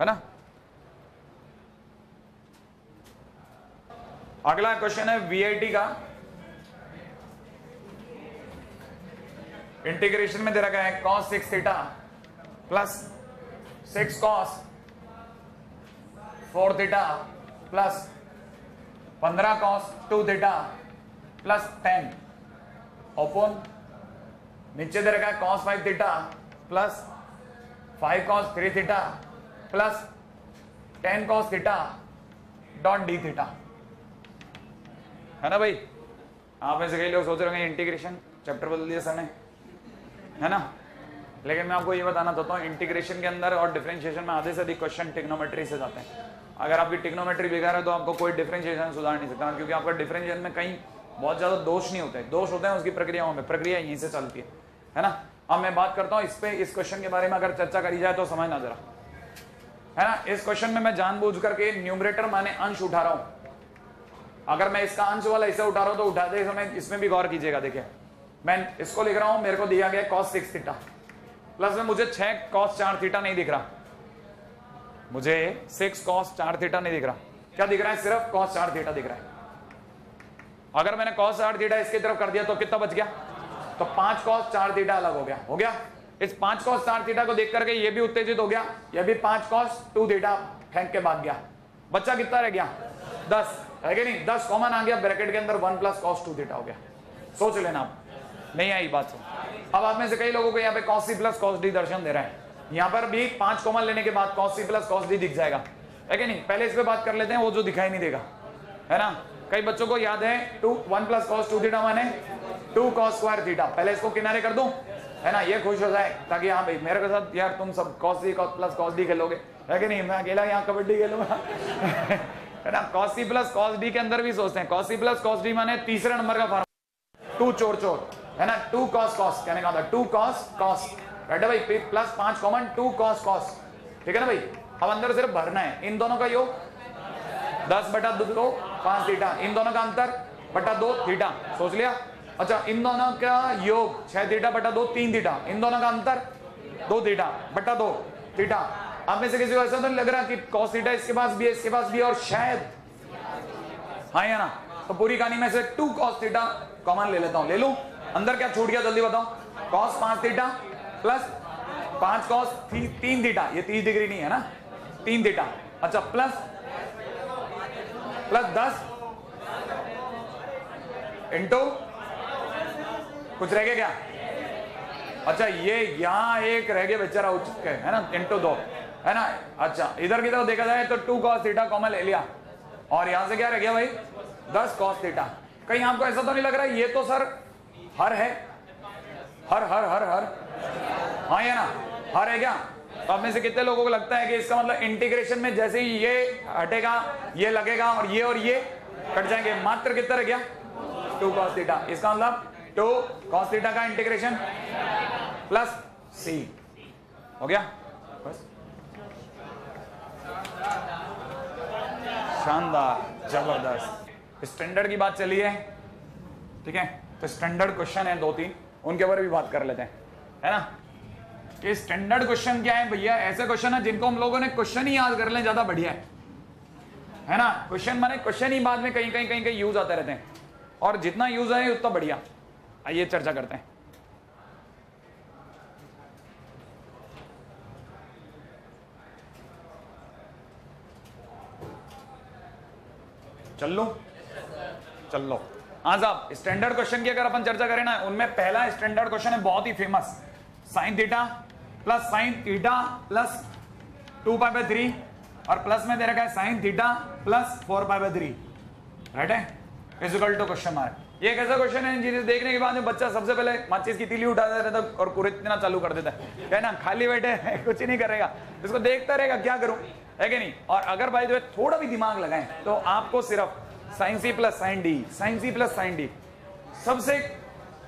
है ना? अगला क्वेश्चन है वीआईटी का। इंटीग्रेशन में दे रखा है cos six theta plus six cos four theta plus पंद्रह cos two theta plus ten open नीचे दे रखा है cos five theta plus five cos three theta plus ten cos theta dot D theta है ना भाई? आप में से कई लोग सोच रहे हैं इंटीग्रेशन चैप्टर बदल दिया सर ने। है ना? लेकिन मैं आपको ये बताना चाहता हूँ इंटीग्रेशन के अंदर और डिफरेंशिएशन में आधे से अधिक क्वेश्चन टिग्नोमेट्री से जाते हैं। अगर आपकी टिग्नोमेट्री बेकार है तो आपको कोई डिफरेंशिएशन सुधार नहीं सकता, क्योंकि आपका डिफरेंशिएशन में कहीं बहुत ज़्यादा दोष नहीं होते, दोष होते हैं उसकी प्रक्रियाओं में, प्रक्रिया यहीं से चलती है है ना? अब मैं बात करता हूँ इस पे, इस क्वेश्चन के बारे में अगर चर्चा करी जाए तो समझना जरा, है ना? इस क्वेश्चन में मैं जानबूझ करके न्यूमरेटर माने अंश उठा रहा हूँ। अगर मैं इसका अंश वाला इसे उठा रहा हूँ तो उठाते समय इसमें भी गौर कीजिएगा, देखिए। मैं इसको लिख रहा हूँ, मेरे को दिया गया कॉस सिक्स थीटा प्लस में मुझे छह कॉस चार थीटा नहीं दिख रहा। मुझे सिक्स कॉस चार थीटा नहीं दिख रहा। क्या दिख रहा है? सिर्फ़ कॉस चार थीटा दिख रहा है। अगर मैंने कॉस चार थीटा इसकी तरफ़ कर दिया तो कितना बच गया? तो पाँच कॉस चार थीटा अलग हो गया। हो गया? इस पाँच कॉस चार थीटा को देख करके ये भी उत्तेजित हो गया। ये भी पाँच कॉस टू थीटा फेंक के भाग गया। बच्चा कितना रह गया? दस। है कि नहीं? दस कॉमन आ गया ब्रैकेट के अंदर one plus cos two theta हो गया। सोच लेना आप। नहीं आई बात से अब आप में से कई लोगों को यहाँ पे cos C plus cos D दर्शन दे रहे हैं। यहाँ पर भी पाँच कॉमन लेने के बाद cos C plus cos D दिख जाएगा। है कि नहीं? पहले इस पे बात कर लेते हैं, वो जो दिखाई नहीं देगा। है ना? कई बच्चों को याद है, two, one plus cos two theta माने टू कॉस स्क्वायर थीटा पहले इसको किनारे कर दूँ, है ना? ये खुश हो जाए, ताकि हाँ भाई, मेरे के साथ यार तुम सब cos C cos plus cos D खेलोगे। है कि नहीं? मैं अकेला यहाँ कबड्डी खेलूँगा। है ना? Cos C plus cos D के अंदर भी सोचते हैं। Cos C plus cos D माने तीसरे नंबर का फॉर्म टू चोर चोर, है ना? टू कॉस कॉस कहने का टू कॉस कॉस राइट है भाई? प्लस पाँच कॉमन टू कॉस कॉस ठीक है ना भाई? अब अंदर सिर्फ़ भरना है। इन दोनों का योग दस बटा दो पाँच थीटा इन दोनों का अंतर बटा दो थीटा सोच लिया? अच्छा इन दोनों का योग छह थीटा बटा दो तीन थीटा इन दोनों का अंतर दो थीटा बटा दो थीटा आप में से किसी को ऐसा तो नहीं लग रहा कि कॉस थीटा इसके पास भी है इसके पास भी और शायद हाँ या ना? तो पूरी कहानी में से टू कॉस थीटा कॉमन ले लेता हूँ। ले लू? अंदर क्या छूट गया? जल्दी बताओ। कॉस पाँच थीटा प्लस पाँच कॉस थी, तीन थीटा ये तीस डिग्री नहीं है ना? तीन थीटा अच्छा प्लस प्लस दस? इंटू? कुछ रह गया क्या? अच्छा ये यहाँ एक रह गया, बेचारा उच्च के है ना? इंटू दो, है ना? अच्छा इधर की तरफ़ देखा जाए तो टू कॉस थीटा कॉमन ले लिया। और यहाँ से क्या रह गया भाई? दस कॉस थीटा कहीं आपको ऐसा तो नहीं लग रहा ये तो सर, हर है। हर हर हर हर। हाँ ये ना? हर है क्या? तो आप में से कितने लोगों को लगता है कि इसका मतलब इंटीग्रेशन में जैसे ही ये हटेगा, ये लगेगा और ये और ये कट जाएँगे। मात्र कितना रह गया? टू कॉस थीटा इसका मतलब टू कॉस थीटा का इंटीग्रेशन प्लस सी हो गया? बस। शानदार, ज़बरदस्त। स्टैंडर्ड की बात चली है, ठीक है? तो स्टैंडर्ड क्वेश्चन है दो तीन, उनके ऊपर भी बात कर लेते हैं। है ना? कि स्टैंडर्ड क्वेश्चन क्या है? भैया, ऐसे क्वेश्चन है जिनको हम लोगों ने क्वेश्चन ही याद कर लें, ज़्यादा बढ़िया है। है ना? क्वेश्चन माने क्वेश्चन ही बाद में कहीं कहीं कहीं कहीं यूज़ आते रहते हैं। और जितना यूज़ है उतना बढ़िया। आइए, चर्चा करते हैं। चल। लो चल। लो हाँ साहब स्टैंडर्ड क्वेश्चन की अगर अपन चर्चा करें ना, उनमें पहला स्टैंडर्ड क्वेश्चन है, बहुत ही famous sine theta plus sine theta plus two pi by three, और प्लस में दे रखा है sine theta plus four pi by three. Right है? इजिकल टू क्वेश्चन मार्क ये एक ऐसा क्वेश्चन है जिसे देखने के बाद में बच्चा सबसे पहले माचिस की तीली उठा देता है और कुरेतना चालू कर देता है। ना, खाली बैठे कुछ नहीं करेगा। इसको देखता रहेगा, क्या करूँ? है कि नहीं? और अगर भाई जो थोड़ा भी दिमाग लगाए तो आपको सिर्फ़ sine C plus sine D sine C plus sine D सबसे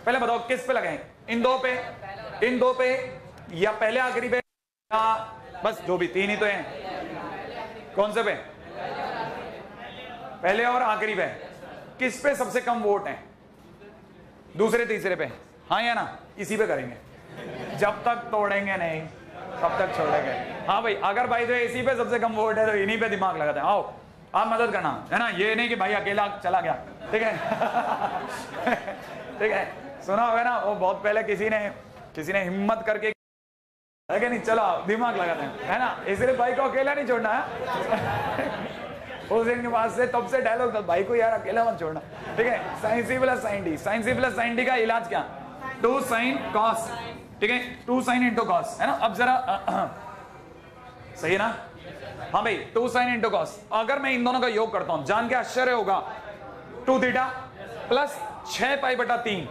पहले बताओ, किस पे लगाए? इन दो पे, इन दो पे या पहले आखिरी पे? या बस, जो भी, तीन ही तो हैं। कौन से पे? पहले और आखिरी पे। किस पे सबसे कम वोट हैं? दूसरे, तीसरे पे। हाँ या ना? इसी पे करेंगे। जब तक तोड़ेंगे नहीं, तब तक छोड़ेंगे। हाँ भाई, अगर भाई तो इसी पे सबसे कम वोट है तो इन्हीं पे दिमाग लगाते हैं। आओ, आप मदद करना, है ना? ये नहीं कि भाई अकेला चला गया। ठीक है? ठीक है? सुना होगा ना, वो बहुत पहले किसी ने किसी ने हिम्मत करके है नहीं, चलो दिमाग लगाते हैं, है ना? इसलिए भाई को अकेला नहीं छोड़ना, है? उस दिन के बाद से तब से डायलॉग था, भाई को यार अकेला मत छोड़ना। ठीक है? Sine C plus sine D sine C plus sine D का इलाज क्या? टू साइन कॉस ठीक है? टू साइन इंटू कॉस है ना? अब जरा, सही है ना? हाँ भाई टू साइन इंटू कॉस अगर मैं इन दोनों का योग करता हूँ, जान के आश्चर्य होगा। टू थीटा प्लस छह पाई बटा तीन।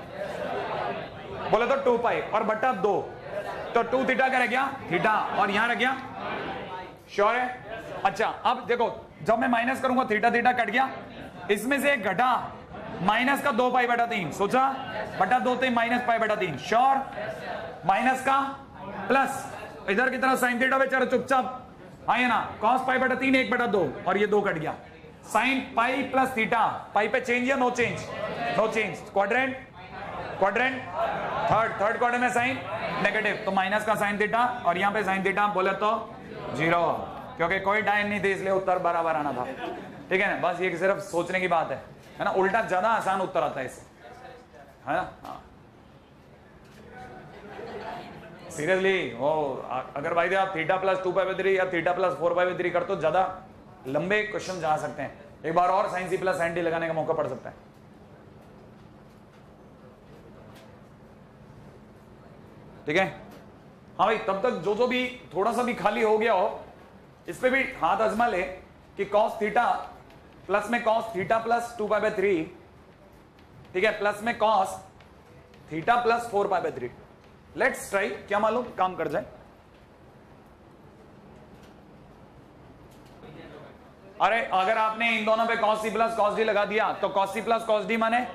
बोले तो टू पाई और बटा दो। तो टू थीटा क्या रह गया? थीटा और यहाँ रह गया? श्योर है? अच्छा अब देखो, जब मैं माइनस करूँगा थीटा थीटा कट गया। इसमें से एक घटा माइनस का दो पाई बटा तीन। सोचा? बटा दो तीन माइनस पाई बटा तीन। श्योर माइनस का प्लस इधर की तरफ़ साइन थीटा बेचारा चुपचाप। आइए ना कॉस पाई बटा तीन, एक बटा दो, और ये दो कट गया। Sine pi plus theta pi पे चेंज या no change no change quadrant quadrant third third quadrant में साइन नेगेटिव तो माइनस का साइन थीटा और यहाँ पे साइन थीटा बोले तो ज़ीरो क्योंकि कोई टाइम नहीं थी, इसलिए उत्तर बराबर आना था। ठीक है ना? बस ये सिर्फ़ सोचने की बात है। है ना? उल्टा ज़्यादा आसान उत्तर आता है इससे। है ना? हाँ। सीरियसली वो अगर भाई आप theta plus two pi three या theta plus four by three कर तो ज़्यादा लंबे क्वेश्चन जा सकते हैं। एक बार और sine C plus sine D लगाने का मौका पड़ सकता है। ठीक है? हाँ भाई, तब तक जो जो भी थोड़ा सा भी खाली हो गया हो इस पर भी हाथ आजमा ले कि कॉस थीटा प्लस में cos theta plus two pi by three ठीक है? प्लस में cos theta plus four pi by three let's try क्या मालूम, काम कर जाए। अरे, अगर आपने इन दोनों पे cos C plus cos D लगा दिया तो cos C plus cos D माने?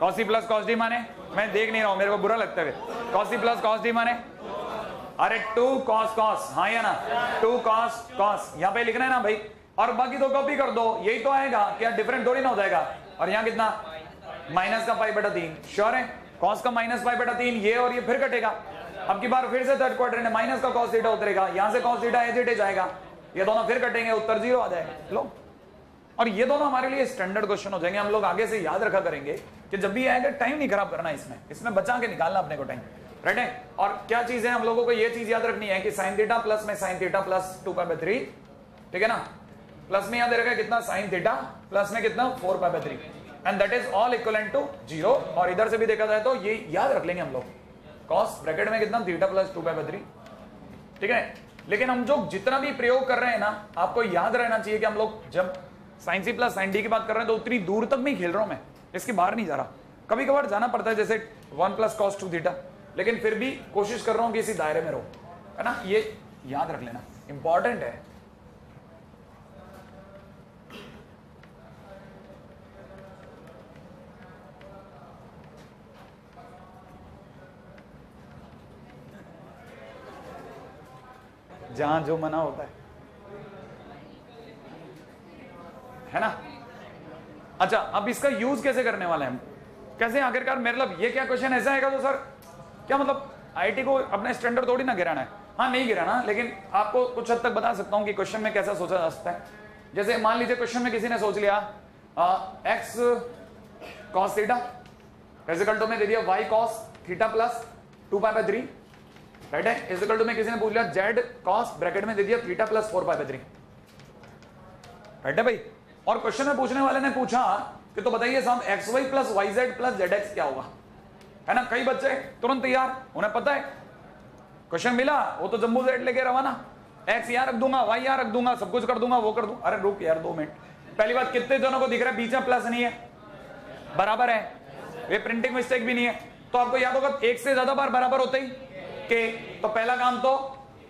Cos C plus cos D माने? मैं देख नहीं रहा हूँ, मेरे को बुरा लगता है। कॉसी प्लस कॉस डी माने? अरे टू कॉस कॉस हाँ या ना? टू कॉस कॉस, यहाँ पे लिखना है ना भाई? और बाकी तो कॉपी कर दो, यही तो आएगा क्या डिफरेंट थोड़ी ना हो जाएगा। और यहाँ कितना? माइनस का पाई बटा तीन। श्योर है? कॉस का माइनस पाई बटा तीन, ये और ये फिर कटेगा। अब की बार फिर से थर्ड क्वार्टर माइनस का कॉस थीटा उतरेगा, यहाँ से cos theta as it is आएगा ये दोनों फिर कटेंगे, उत्तर ज़ीरो आ जाएगा। लो। और ये दोनों हमारे लिए स्टैंडर्ड क्वेश्चन हो जाएँगे, हम लोग आगे से याद रखा करेंगे कि जब भी आएगा टाइम नहीं खराब करना इसमें। इसमें बचा के निकालना अपने को टाइम राइट है? और क्या चीज़ है, हम लोगों को ये चीज़ याद रखनी है कि साइन थीटा प्लस में sine theta plus two pi by three ठीक है ना? प्लस में याद रखा कितना? साइन थीटा प्लस में कितना? Four pi by three and that is all equal to zero और इधर से भी देखा जाए तो ये याद रख लेंगे हम लोग। कॉस ब्रैकेट में कितना? Theta plus two by three ठीक है? लेकिन हम जो जितना भी प्रयोग कर रहे हैं ना, आपको याद रहना चाहिए कि हम लोग जब sine C plus sine D की बात कर रहे हैं तो उतनी दूर तक नहीं खेल रहा हूँ मैं। इसके बाहर नहीं जा रहा। कभी कभार जाना पड़ता है, जैसे one plus cos two theta. लेकिन फिर भी कोशिश कर रहा हूँ कि इसी दायरे में रहो। है ना? ये याद रख लेना। इंपॉर्टेंट है। जहाँ जो मना होता है। है ना? अच्छा अब इसका यूज़ कैसे करने वाले हैं कैसे आखिरकार? मतलब ये क्या क्वेश्चन ऐसा आएगा तो सर, क्या मतलब आईटी को अपने स्टैंडर्ड थोड़ी ना गिराना है? हाँ नहीं गिराना, लेकिन आपको कुछ हद तक बता सकता हूँ कि क्वेश्चन में कैसा सोचा जा सकता है। जैसे मान लीजिए क्वेश्चन में किसी ने सोच लिया X cos theta equal to में दे दिया Y cos theta plus two pi by three right है? इजिकल टू में किसी ने पूछ लिया जेड कॉस ब्रैकेट में दे दिया theta plus four pi by three right है भाई? और क्वेश्चन में पूछने वाले ने पूछा कि तो बताइए साहब X Y plus Y Z plus Z X क्या होगा है ना? कई बच्चे तुरंत तैयार, उन्हें पता है। क्वेश्चन मिला, वो तो जम्बू जेड लेके रवाना। एक्स यहाँ रख दूँगा वाई यहाँ रख दूँगा, सब कुछ कर दूँगा, वो कर दूँगा अरे रुक यार, दो मिनट। पहली बात, कितने जनों को दिख रहा है? बीच में प्लस नहीं है। बराबर है। ये प्रिंटिंग मिस्टेक भी नहीं है। तो आपको याद होगा, एक से ज़्यादा बार बराबर होते ही। के तो पहला काम तो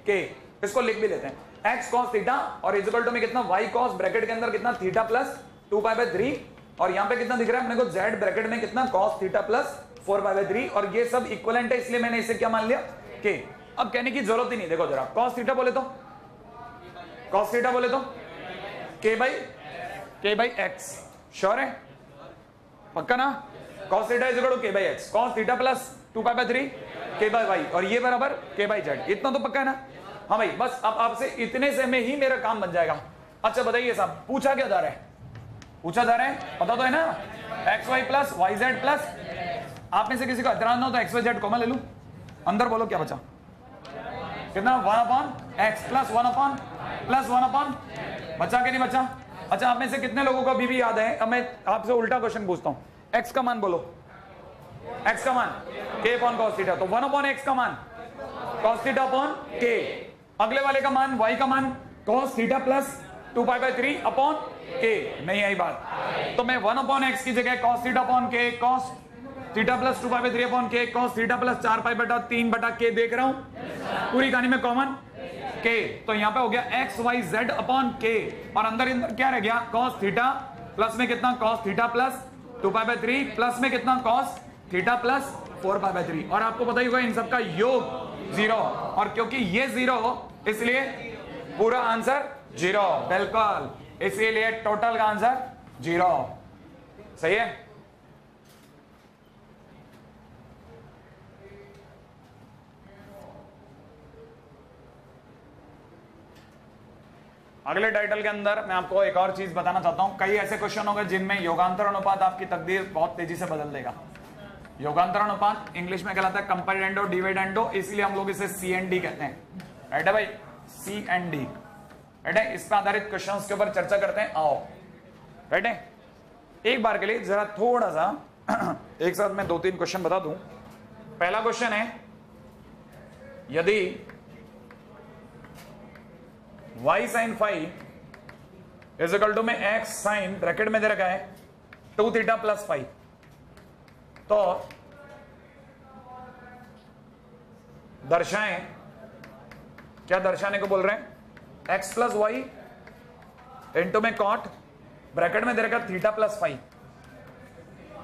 के इसको लिख भी लेते हैं। एक्स कॉस थीटा और इजिकल टू में कितना वाई कॉस ब्रैकेट के अंदर कितना theta plus two pi by three और यहाँ पे कितना दिख रहा है? अपने को जेड ब्रैकेट में कितना cos theta plus four pi by three और ये सब इक्वलेंट है, इसलिए मैंने इसे क्या मान लिया? के अब कहने की ज़रूरत ही नहीं, देखो जरा। कॉस थीटा बोले तो? कॉस थीटा बोले तो? के बाई के बाई एक्स श्योर है? पक्का ना? Cos theta is to K by X cos theta plus two pi by three K by Y और ये बराबर के बाई जेड इतना तो पक्का है ना? हाँ भाई, बस अब आपसे इतने से में ही मेरा काम बन जाएगा। अच्छा बताइए साहब, पूछा क्या जा रहा है? पूछा जा रहा है? पता तो है ना? X Y plus Y Z plus आप में से किसी को एतराज़ ना हो तो एक्स वाई जेड कॉमन ले लू। अंदर बोलो क्या बचा। कितना? One upon X plus one upon plus one upon बचा के नहीं बचा? अच्छा आप में से कितने लोगों को अभी भी याद है? अब मैं आपसे उल्टा क्वेश्चन पूछता हूँ। एक्स का मान बोलो। एक्स का मान। के अपॉन कॉस थीटा तो वन अपॉन एक्स का मान। कॉस थीटा अपॉन के अगले वाले का मान वाई का मान cos theta plus two pi by three upon K नहीं आई बात। तो मैं वन अपॉन एक्स की जगह cos theta upon K cos theta plus two pi by three upon K cos theta plus चार पाई बटा तीन बटा के देख रहा हूँ। पूरी कहानी में कॉमन के तो यहाँ पे हो गया एक्स वाई जेड अपॉन के और अंदर अंदर क्या रह गया? कॉस थीटा प्लस में कितना? Cos theta plus two pi by three plus में कितना? Cos theta plus four pi by three और आपको पता ही होगा इन सबका योग ज़ीरो। और क्योंकि ये ज़ीरो, इसलिए पूरा आंसर ज़ीरो। बिल्कुल। इसीलिए टोटल का आंसर ज़ीरो। सही है? अगले टाइटल के अंदर मैं आपको एक और चीज़ बताना चाहता हूँ। कई ऐसे क्वेश्चन होंगे जिनमें योगांतर अनुपात आपकी तकदीर बहुत तेज़ी से बदल देगा। योगांतर अनुपात, इंग्लिश में कहलाता है कंपेरेंडो डिविडेंडो इसलिए हम लोग इसे सी एंड डी कहते हैं। राइट है भाई? सी एंड डी राइट है? इस पर आधारित क्वेश्चन के ऊपर चर्चा करते हैं। आओ। राइट है? एक बार के लिए जरा थोड़ा सा एक साथ मैं दो तीन क्वेश्चन बता दूँ। पहला क्वेश्चन है, यदि y sine phi equal to में x साइन ब्रैकेट में दे रखा है टू थीटा प्लस फाइव तो दर्शाएँ। क्या दर्शाने को बोल रहे हैं? X प्लस वाई इंटू में कॉट ब्रैकेट में दे रखा थीटा प्लस फाइव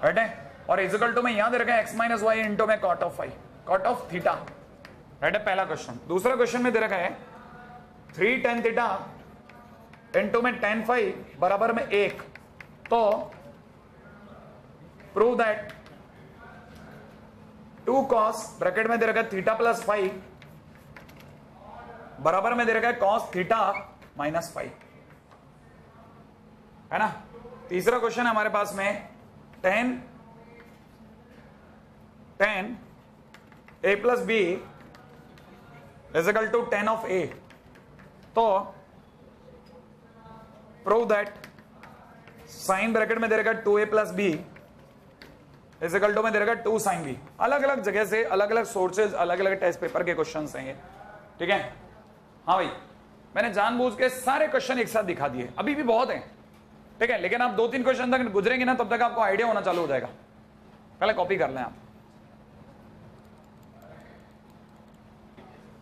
राइट है और इजिकल टू में यहाँ दे रखा है एक्स माइनस वाई इंटू में cot of phi cot of theta right है पहला क्वेश्चन दूसरा क्वेश्चन में दे रखा है थ्री टेन थीटा इंटू में टेन फाइव बराबर में एक। तो prove that two cos bracket में दे रखा है थीटा प्लस फाइव बराबर में दे रखा है कॉस थीटा माइनस फाइव है ना? तीसरा क्वेश्चन है हमारे पास में tan tan A plus B equal to tan of A तो प्रूव दैट साइन ब्रैकेट में दे रखा है two A plus B equal to में दे रखा टू साइन बी अलग अलग जगह से अलग अलग सोर्सेज अलग अलग टेस्ट पेपर के क्वेश्चन हैं ये। ठीक है? हाँ भाई, मैंने जानबूझ के सारे क्वेश्चन एक साथ दिखा दिए। अभी भी बहुत हैं। ठीक है? लेकिन आप दो तीन क्वेश्चन तक गुजरेंगे ना, तब तक आपको आइडिया होना चालू हो जाएगा। पहले कॉपी कर लें आप।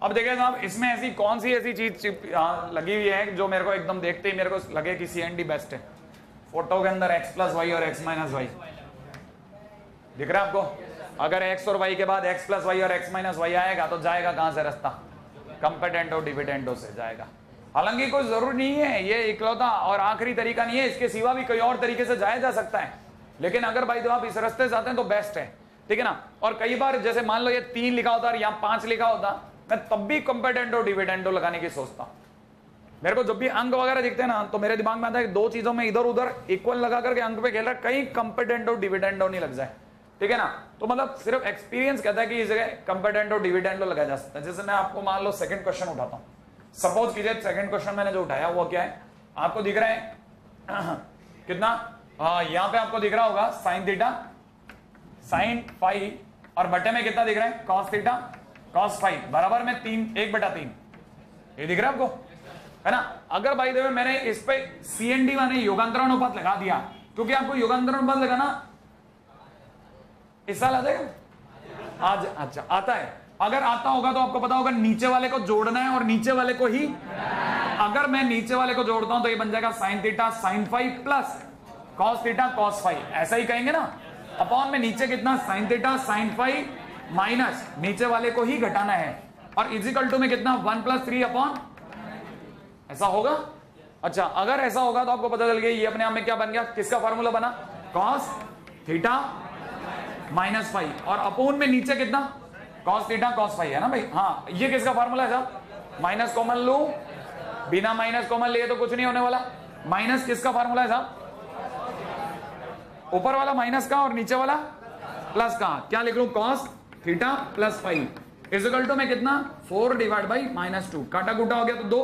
अब देखिए साहब, इसमें ऐसी कौन सी ऐसी चीज़ लगी हुई है जो मेरे को एकदम देखते ही मेरे को लगे कि सी एन डी बेस्ट है। फ़ोटो के अंदर एक्स प्लस वाई और एक्स माइनस वाई दिख रहा है आपको? अगर एक्स और वाई के बाद एक्स प्लस वाई और एक्स माइनस वाई आएगा तो जाएगा कहाँ से रास्ता? कंपेटेंटो डिविडेंटो से जाएगा। हालाँकि कोई ज़रूरी नहीं है, ये इकलौता और आखिरी तरीका नहीं है, इसके सिवा भी कई और तरीके से जाया जा सकता है। लेकिन अगर भाई तो आप इस रास्ते से आते हैं तो बेस्ट है। ठीक है ना? और कई बार जैसे मान लो ये तीन लिखा होता है या पाँच लिखा होता, मैं तब भी कंपेटेंटो डिविडेंटो लगाने की सोचता हूँ। मेरे को जब भी अंक वगैरह दिखते हैं ना तो मेरे दिमाग में आता है दो चीज़ों में इधर उधर इक्वल लगा करके अंक पे खेल रहा कहीं कंपेटेंटो डिविडेंटो नहीं लग जाए। ठीक है ना? तो मतलब सिर्फ़ एक्सपीरियंस कहता है कि इस जगह कंपेटेंट और डिविडेंड लगाया जा सकता है। जैसे मैं आपको मान लो सेकंड क्वेश्चन उठाता हूँ। सपोज़ कीजिए सेकंड क्वेश्चन मैंने जो उठाया वो क्या है? आपको दिख रहा है कितना? हाँ यहाँ पे आपको दिख रहा होगा साइन थीटा साइन फाइव और बटे में कितना दिख रहा है? कॉस थीटा कॉस फाइव बराबर में तीन, एक बटा तीन। ये दिख रहा है आपको? है ना? अगर भाई देवे मैंने इस पे सी एन डी माने योगांतरण अनुपात लगा दिया, क्योंकि आपको योगांतरण अनुपात लगाना इस साल आ जाएगा आज अच्छा आता है। अगर आता होगा तो आपको पता होगा, नीचे वाले को जोड़ना है और नीचे वाले को ही अगर मैं नीचे वाले को जोड़ता हूँ तो ये बन जाएगा sine theta sine phi plus cos theta cos phi ऐसा ही कहेंगे ना। अपॉन में नीचे कितना? Sine theta sine phi minus नीचे वाले को ही घटाना है। और इजिकल टू में कितना? वन प्लस थ्री अपॉन ऐसा होगा? अच्छा अगर ऐसा होगा तो आपको पता चल गया ये अपने आप में क्या बन गया? किसका फॉर्मूला बना? Cos theta minus phi. और अपोन में नीचे कितना? कॉस थीटा, कॉस फाइव है ना भाई? हाँ ये किसका फॉर्मूला है साहब? माइनस कॉमन लो, बिना माइनस कॉमन लिए तो कुछ नहीं होने वाला। माइनस किसका फॉर्मूला है साहब? ऊपर वाला माइनस का और नीचे वाला? प्लस का क्या लिख लू cos theta plus phi. Equal to में कितना? Four divide by minus two. काटा कूटा हो गया तो दो।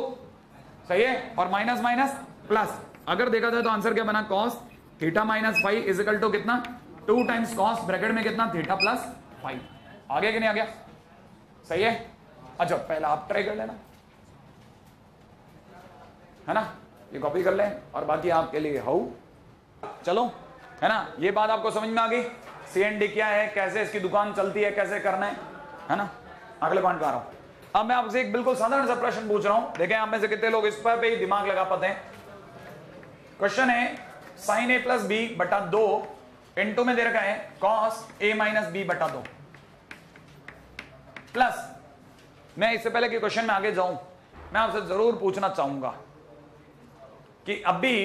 सही है? और माइनस माइनस प्लस। अगर देखा जाए तो आंसर क्या बना? Cos theta minus phi equal to कितना? टू टाइम्स कॉस ब्रैकेट में कितना? थीटा प्लस फाइव आ गया कि नहीं आ गया? सही है? अच्छा पहला आप ट्राई कर लेना। है ना? ये कॉपी कर लें और बाकी आपके लिए हाउ चलो, है ना? ये बात आपको समझ में आ गई। सीएनडी क्या है? कैसे इसकी दुकान चलती है? कैसे करना है? है ना? अगले पॉइंट पे आ रहा हूँ। अब मैं आपसे एक बिल्कुल साधारण सा प्रश्न पूछ रहा हूँ। देखें, आप में से कितने लोग इस पर पे ही दिमाग लगा पाते हैं? क्वेश्चन है साइन ए प्लस बी बटा दो इंटू में दे रखा है कॉस ए माइनस बी बटा दो। प्लस मैं इससे पहले कि क्वेश्चन में आगे जाऊँ, मैं आपसे ज़रूर पूछना चाहूँगा कि अभी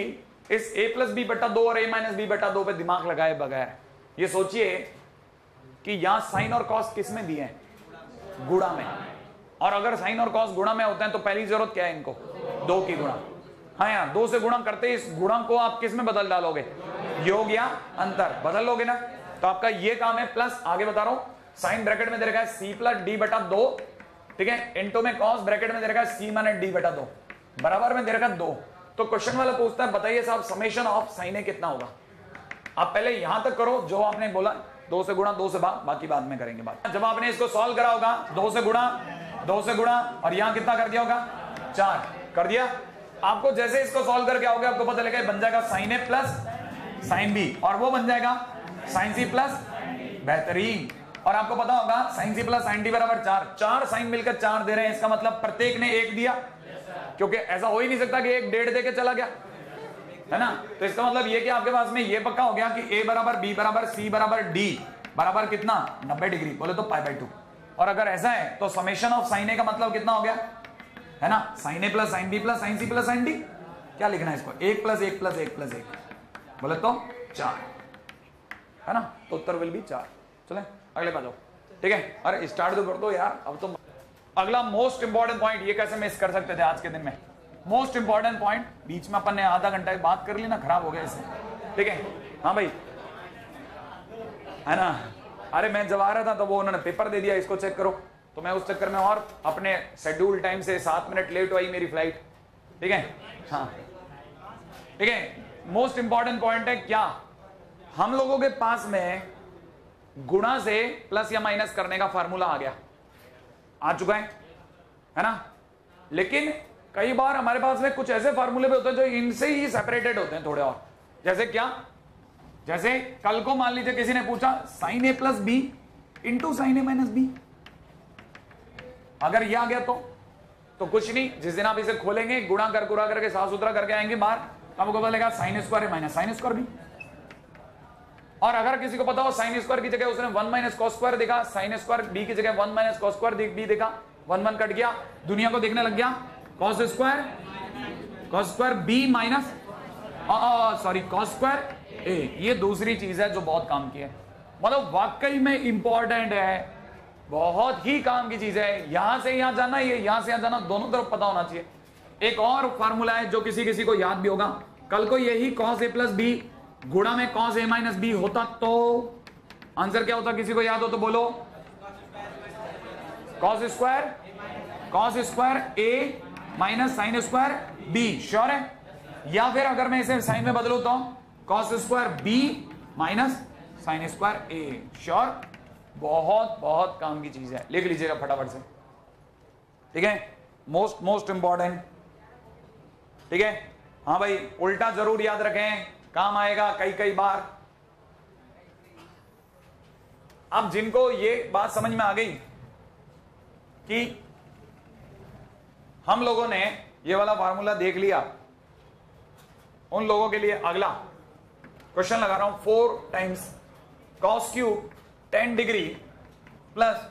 इस ए प्लस बी बटा दो और ए माइनस बी बटा दो पे दिमाग लगाए बगैर, ये सोचिए कि यहाँ साइन और कॉस किसमें दिए हैं? में। और अगर साइन और कॉस गुणा में होते हैं तो पहली ज़रूरत क्या है इनको? दो की गुणा। हाँ यार, दो से गुणा करते इस गुणा को आप किसमें बदल डालोगे? योग या अंतर। बदल लोगे ना? तो आपका ये काम है प्लस आगे बता रहा हूँ साइन ब्रैकेट में दे रखा है सी प्लस डी बटा दो, ठीक है? इंटो में कॉस ब्रैकेट में दे रखा है सी माने डी बटा दो, बराबर में दे रखा दो। तो क्वेश्चन वाला पूछता है, बताइए साहब समेशन ऑफ़ साइन ए कितना होगा? आप पहले यहाँ तक करो, जो आपने बोला, दो से गुणा, दो से बाद बाकी बाद में करेंगे बात। जब आपने इसको सॉल्व करा होगा, दो से गुणा, दो से गुणा, और यहाँ कितना कर दिया होगा? चार। कर दिया? आपको जैसे इसको सॉल्व करके आओगे, आपको पता लगेगा, बन जाएगा sine A plus sine B. और वो बन जाएगा साइन सी प्लस बेहतरीन। और आपको पता होगा, sine C plus sine D बराबर चार। चार साइन मिलकर चार दे रहे हैं, इसका मतलब प्रत्येक ने एक दिया। क्योंकि ऐसा हो ही नहीं सकता कि एक डेढ़ दे चला गया। है ना? तो इसका मतलब ये कि आपके पास में ये पक्का हो गया कि ए बराबर बी बराबर सी बराबर डी बराबर कितना? 90 डिग्री। बोले तो पाई बाई टू। और अगर ऐसा है तो समेशन ऑफ़ साइन ए का मतलब कितना हो गया? है ना? Sine A plus sine B plus sine C plus sine D क्या लिखना है इसको? एक प्लस एक प्लस एक प्लस एक। बोले तो चार। है ना? तो उत्तर विल भी चार। चले, अगले बात ठीक है? अरे स्टार्ट तो कर दो यार। अब तो अगला मोस्ट इंपॉर्टेंट पॉइंट ये कैसे मिस कर सकते थे आज के दिन में? मोस्ट इंपॉर्टेंट पॉइंट बीच में अपन ने आधा घंटा बात कर ली ना, खराब हो गया इसे। ठीक है? हाँ भाई। है ना? अरे, मैं जब आ रहा था तो वो उन्होंने पेपर दे दिया, इसको चेक करो। तो मैं उस चक्कर में और अपने शेड्यूल टाइम से सात मिनट लेट हुई मेरी फ़्लाइट ठीक है? हाँ। ठीक है? मोस्ट इंपॉर्टेंट पॉइंट है क्या? हम लोगों के पास में गुणा से प्लस या माइनस करने का फार्मूला आ गया। आ चुका है है ना? लेकिन कई बार हमारे पास में कुछ ऐसे फार्मूले भी होते हैं जो इनसे ही सेपरेटेड होते हैं थोड़े और। जैसे क्या? जैसे कल को मान लीजिए किसी ने पूछा sine A plus B into sine A minus B अगर ये आ गया तो तो कुछ नहीं, जिस दिन आप इसे खोलेंगे, गुणा कर गुणा करके साफ़ सुथरा करके आएँगे बाहर। आपको बोलेगा साइन स्क्वायर है माइनस साइन स्क्वायर भी। और अगर किसी को पता हो साइन स्क्वायर की जगह उसने वन माइनस कॉस स्क्वायर देखा साइन स्क्वायर बी की जगह one minus cos square B देखा वन वन कट गया, दुनिया को देखने लग गया। Cos square cos square B minus sorry cos square A ये दूसरी चीज़ है जो बहुत काम की है। मतलब वाकई में इंपॉर्टेंट है। बहुत ही काम की चीज़ है। यहाँ से यहाँ जाना ये यहाँ से यहाँ जाना, दोनों तरफ़ पता होना चाहिए। एक और फार्मूला है जो किसी किसी को याद भी होगा। कल को यही कॉस ए प्लस बी गुणा में कॉस ए माइनस बी होता तो आंसर क्या होता? किसी को याद हो तो बोलो। Cos square cos square A minus sine square B sure है? या फिर अगर मैं इसे साइन में बदलू तो cos square B minus sine square A sure बहुत बहुत काम की चीज़ है। लिख लीजिएगा फटाफट से। ठीक है? मोस्ट मोस्ट इंपॉर्टेंट ठीक है? हाँ भाई, उल्टा ज़रूर याद रखें। काम आएगा कई कई बार। अब जिनको ये बात समझ में आ गई कि हम लोगों ने ये वाला फार्मूला देख लिया। उन लोगों के लिए अगला क्वेश्चन लगा रहा हूँ four times cos cube ten degree plus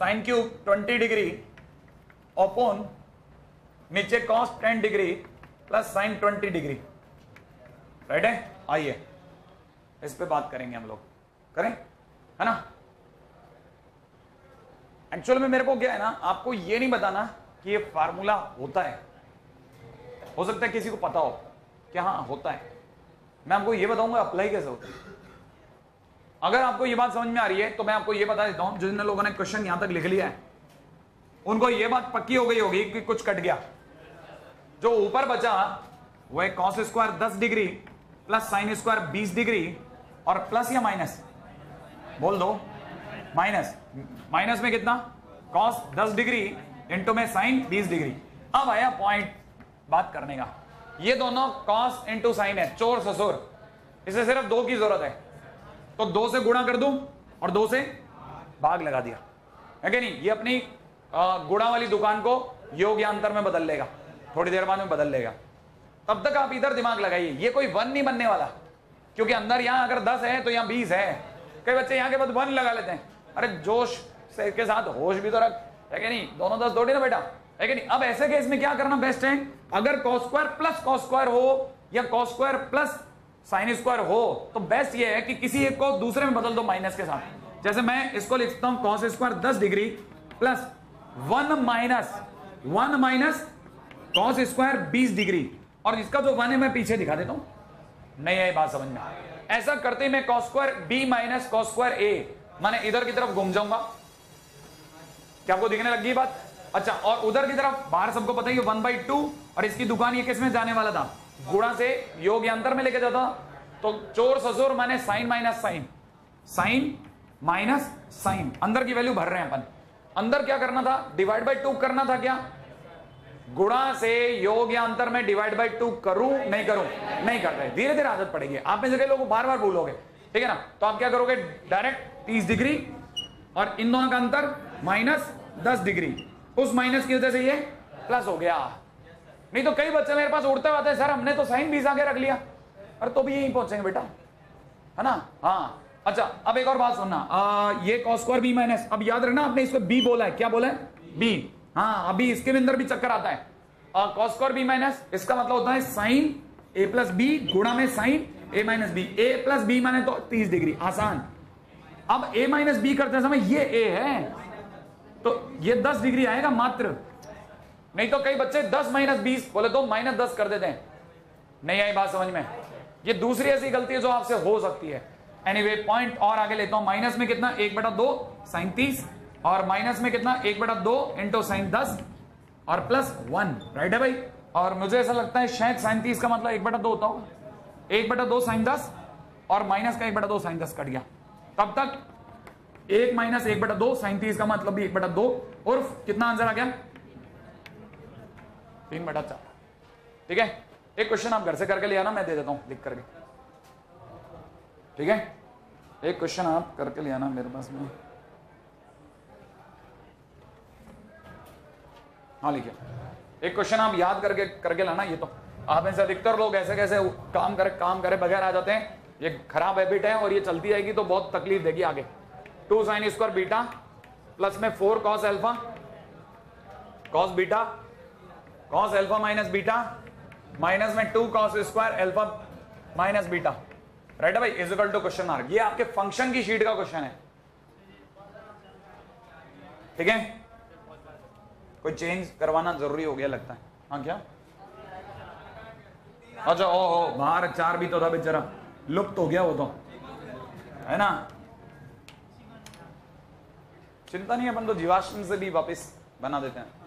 sine cube twenty degree upon नीचे cos ten degree plus sine twenty degree right है? आइए। इस पे बात करेंगे हम लोग। करें? है ना? एक्चुअल में मेरे को क्या है ना, आपको ये नहीं बताना कि ये फार्मूला होता है। हो सकता है किसी को पता हो कि हाँ होता है। मैं आपको ये बताऊँगा अप्लाई कैसे होता है। अगर आपको ये बात समझ में आ रही है तो मैं आपको ये बता देता हूँ, जिन लोगों ने क्वेश्चन यहाँ तक लिख लिया है, उनको ये बात पक्की हो गई होगी कि कुछ कट गया। जो ऊपर बचा वह कॉस स्क्वायर दस डिग्री प्लस साइन स्क्वायर बीस डिग्री, और प्लस या माइनस बोल दो। माइनस माइनस में कितना? कॉस दस डिग्री इंटू में साइन बीस डिग्री। अब आया पॉइंट बात करने का। ये दोनों कॉस इंटू साइन है, चोर ससुर। इसे सिर्फ़ दो की ज़रूरत है। तो दो से गुणा कर दूँ, और दो से भाग लगा दिया। है नहीं? ये अपनी गुणा वाली दुकान को योग यांतर में बदल लेगा। थोड़ी देर बाद में बदल लेगा। तब तक आप इधर दिमाग लगाइए, ये कोई वन नहीं बनने वाला। क्योंकि अंदर यहाँ अगर दस है तो यहाँ बीस है। कई बच्चे यहाँ के बाद वन लगा लेते हैं। अरे जोश से के साथ होश भी तो रख। है कि नहीं? दोनों दस दौड़े ना बेटा। है कि नहीं? अब ऐसे केस में क्या करना बेस्ट है? अगर cos square plus cos square हो, या cos square plus sine square हो तो बेस्ट ये है कि किसी एक को दूसरे में बदल दो माइनस के साथ। जैसे मैं इसको लिखता हूँ कॉस स्क्वायर दस degree plus one minus one minus cos square बीस डिग्री। और इसका जो वन है, मैं पीछे दिखा देता हूँ। नहीं आई बात समझ में ऐसा करते मैं cos square B minus cos square A मैंने इधर की तरफ़ घूम जाऊँगा। क्या आपको दिखने लगी बात? अच्छा और उधर की तरफ़, बाहर सबको पता ही वन बाई टू और इसकी दुकान ये किसमें जाने वाला था? गुणा से योग अंतर में लेके जाता। तो चोर ससुर माने sine minus sine. Sine minus sine. अंदर की वैल्यू भर रहे हैं अपन। अंदर क्या करना था? डिवाइड बाई टू करना था क्या? गुणा से योग या अंतर में डिवाइड बाई टू करूँ नहीं करूँ? नहीं कर रहे। धीरे धीरे आदत पड़ेगी। आप में से कई लोग बार बार भूलोगे ठीक है ना? तो आप क्या करोगे? डायरेक्ट तीस डिग्री और इन दोनों का अंतर माइनस दस डिग्री। उस माइनस की वजह से ये प्लस हो गया। नहीं तो कई बच्चे मेरे पास उड़ते हुए सर हमने तो साइन बीस आगे रख लिया। अरे तो भी यहीं पहुँचेंगे बेटा। है ना? हाँ। अच्छा अब एक और बात सुनना। आ, ये कॉस स्क्वायर बी माइनस अब याद रखना आपने इसको बी बोला है। क्या बोला है? बी हाँ अभी इसके अंदर भी चक्कर आता है। कॉस स्क्वायर बी माइनस इसका मतलब होता है साइन ए प्लस बी गुणा में sine A minus B A plus B माने तो 30 डिग्री आसान। अब ए माइनस बी करते समय ये ए है तो ये 10 डिग्री आएगा मात्र। नहीं तो कई बच्चे 10 माइनस बीस बोले तो माइनस दस कर देते हैं। नहीं आई बात समझ में? ये दूसरी ऐसी गलती है जो आपसे हो सकती है। एनीवे anyway, पॉइंट और आगे लेता हूँ। माइनस में कितना? एक बटा दो साइन तीस। और माइनस में कितना? एक बटा दो इंटू साइन दस और प्लस वन राइट है भाई? और मुझे ऐसा लगता है शायद साइन तीस का मतलब एक बटा दो होता होगा। एक बटा दो साइन दस और माइनस का एक बटा दो साइन दस कट गया। तब तक एक माइनस एक बटा दो साइन तीस का मतलब भी एक बटा दो। और कितना आंसर आ गया? तीन बटा चार। ठीक है? एक क्वेश्चन आप घर से करके ले आना, मैं दे देता हूँ, लिख करके। ठीक है? एक क्वेश्चन आप करके ले आना मेरे पास में। हाँ लिखिए। एक क्वेश्चन आप याद करके करके लाना, ये तो। आप ऐसे अधिकतर लोग ऐसे कैसे काम करे काम करे बगैर आ जाते हैं। ये खराब हैबिट है और ये चलती जाएगी तो बहुत तकलीफ़ देगी आगे। Two sine square beta plus में four cos alpha cos beta cos alpha minus beta minus में two cos square alpha minus beta right है भाई? इजिकल टू क्वेश्चन मार्क ये आपके फ़ंक्शन की शीट का क्वेश्चन है। ठीक है? कोई चेंज करवाना ज़रूरी हो गया लगता है। हाँ क्या? अच्छा ओ हो बाहर चार भी तो था बेचारा। लुप्त हो गया वो तो। है ना? चिंता नहीं अपन तो जीवाश्म से भी वापस बना देते हैं।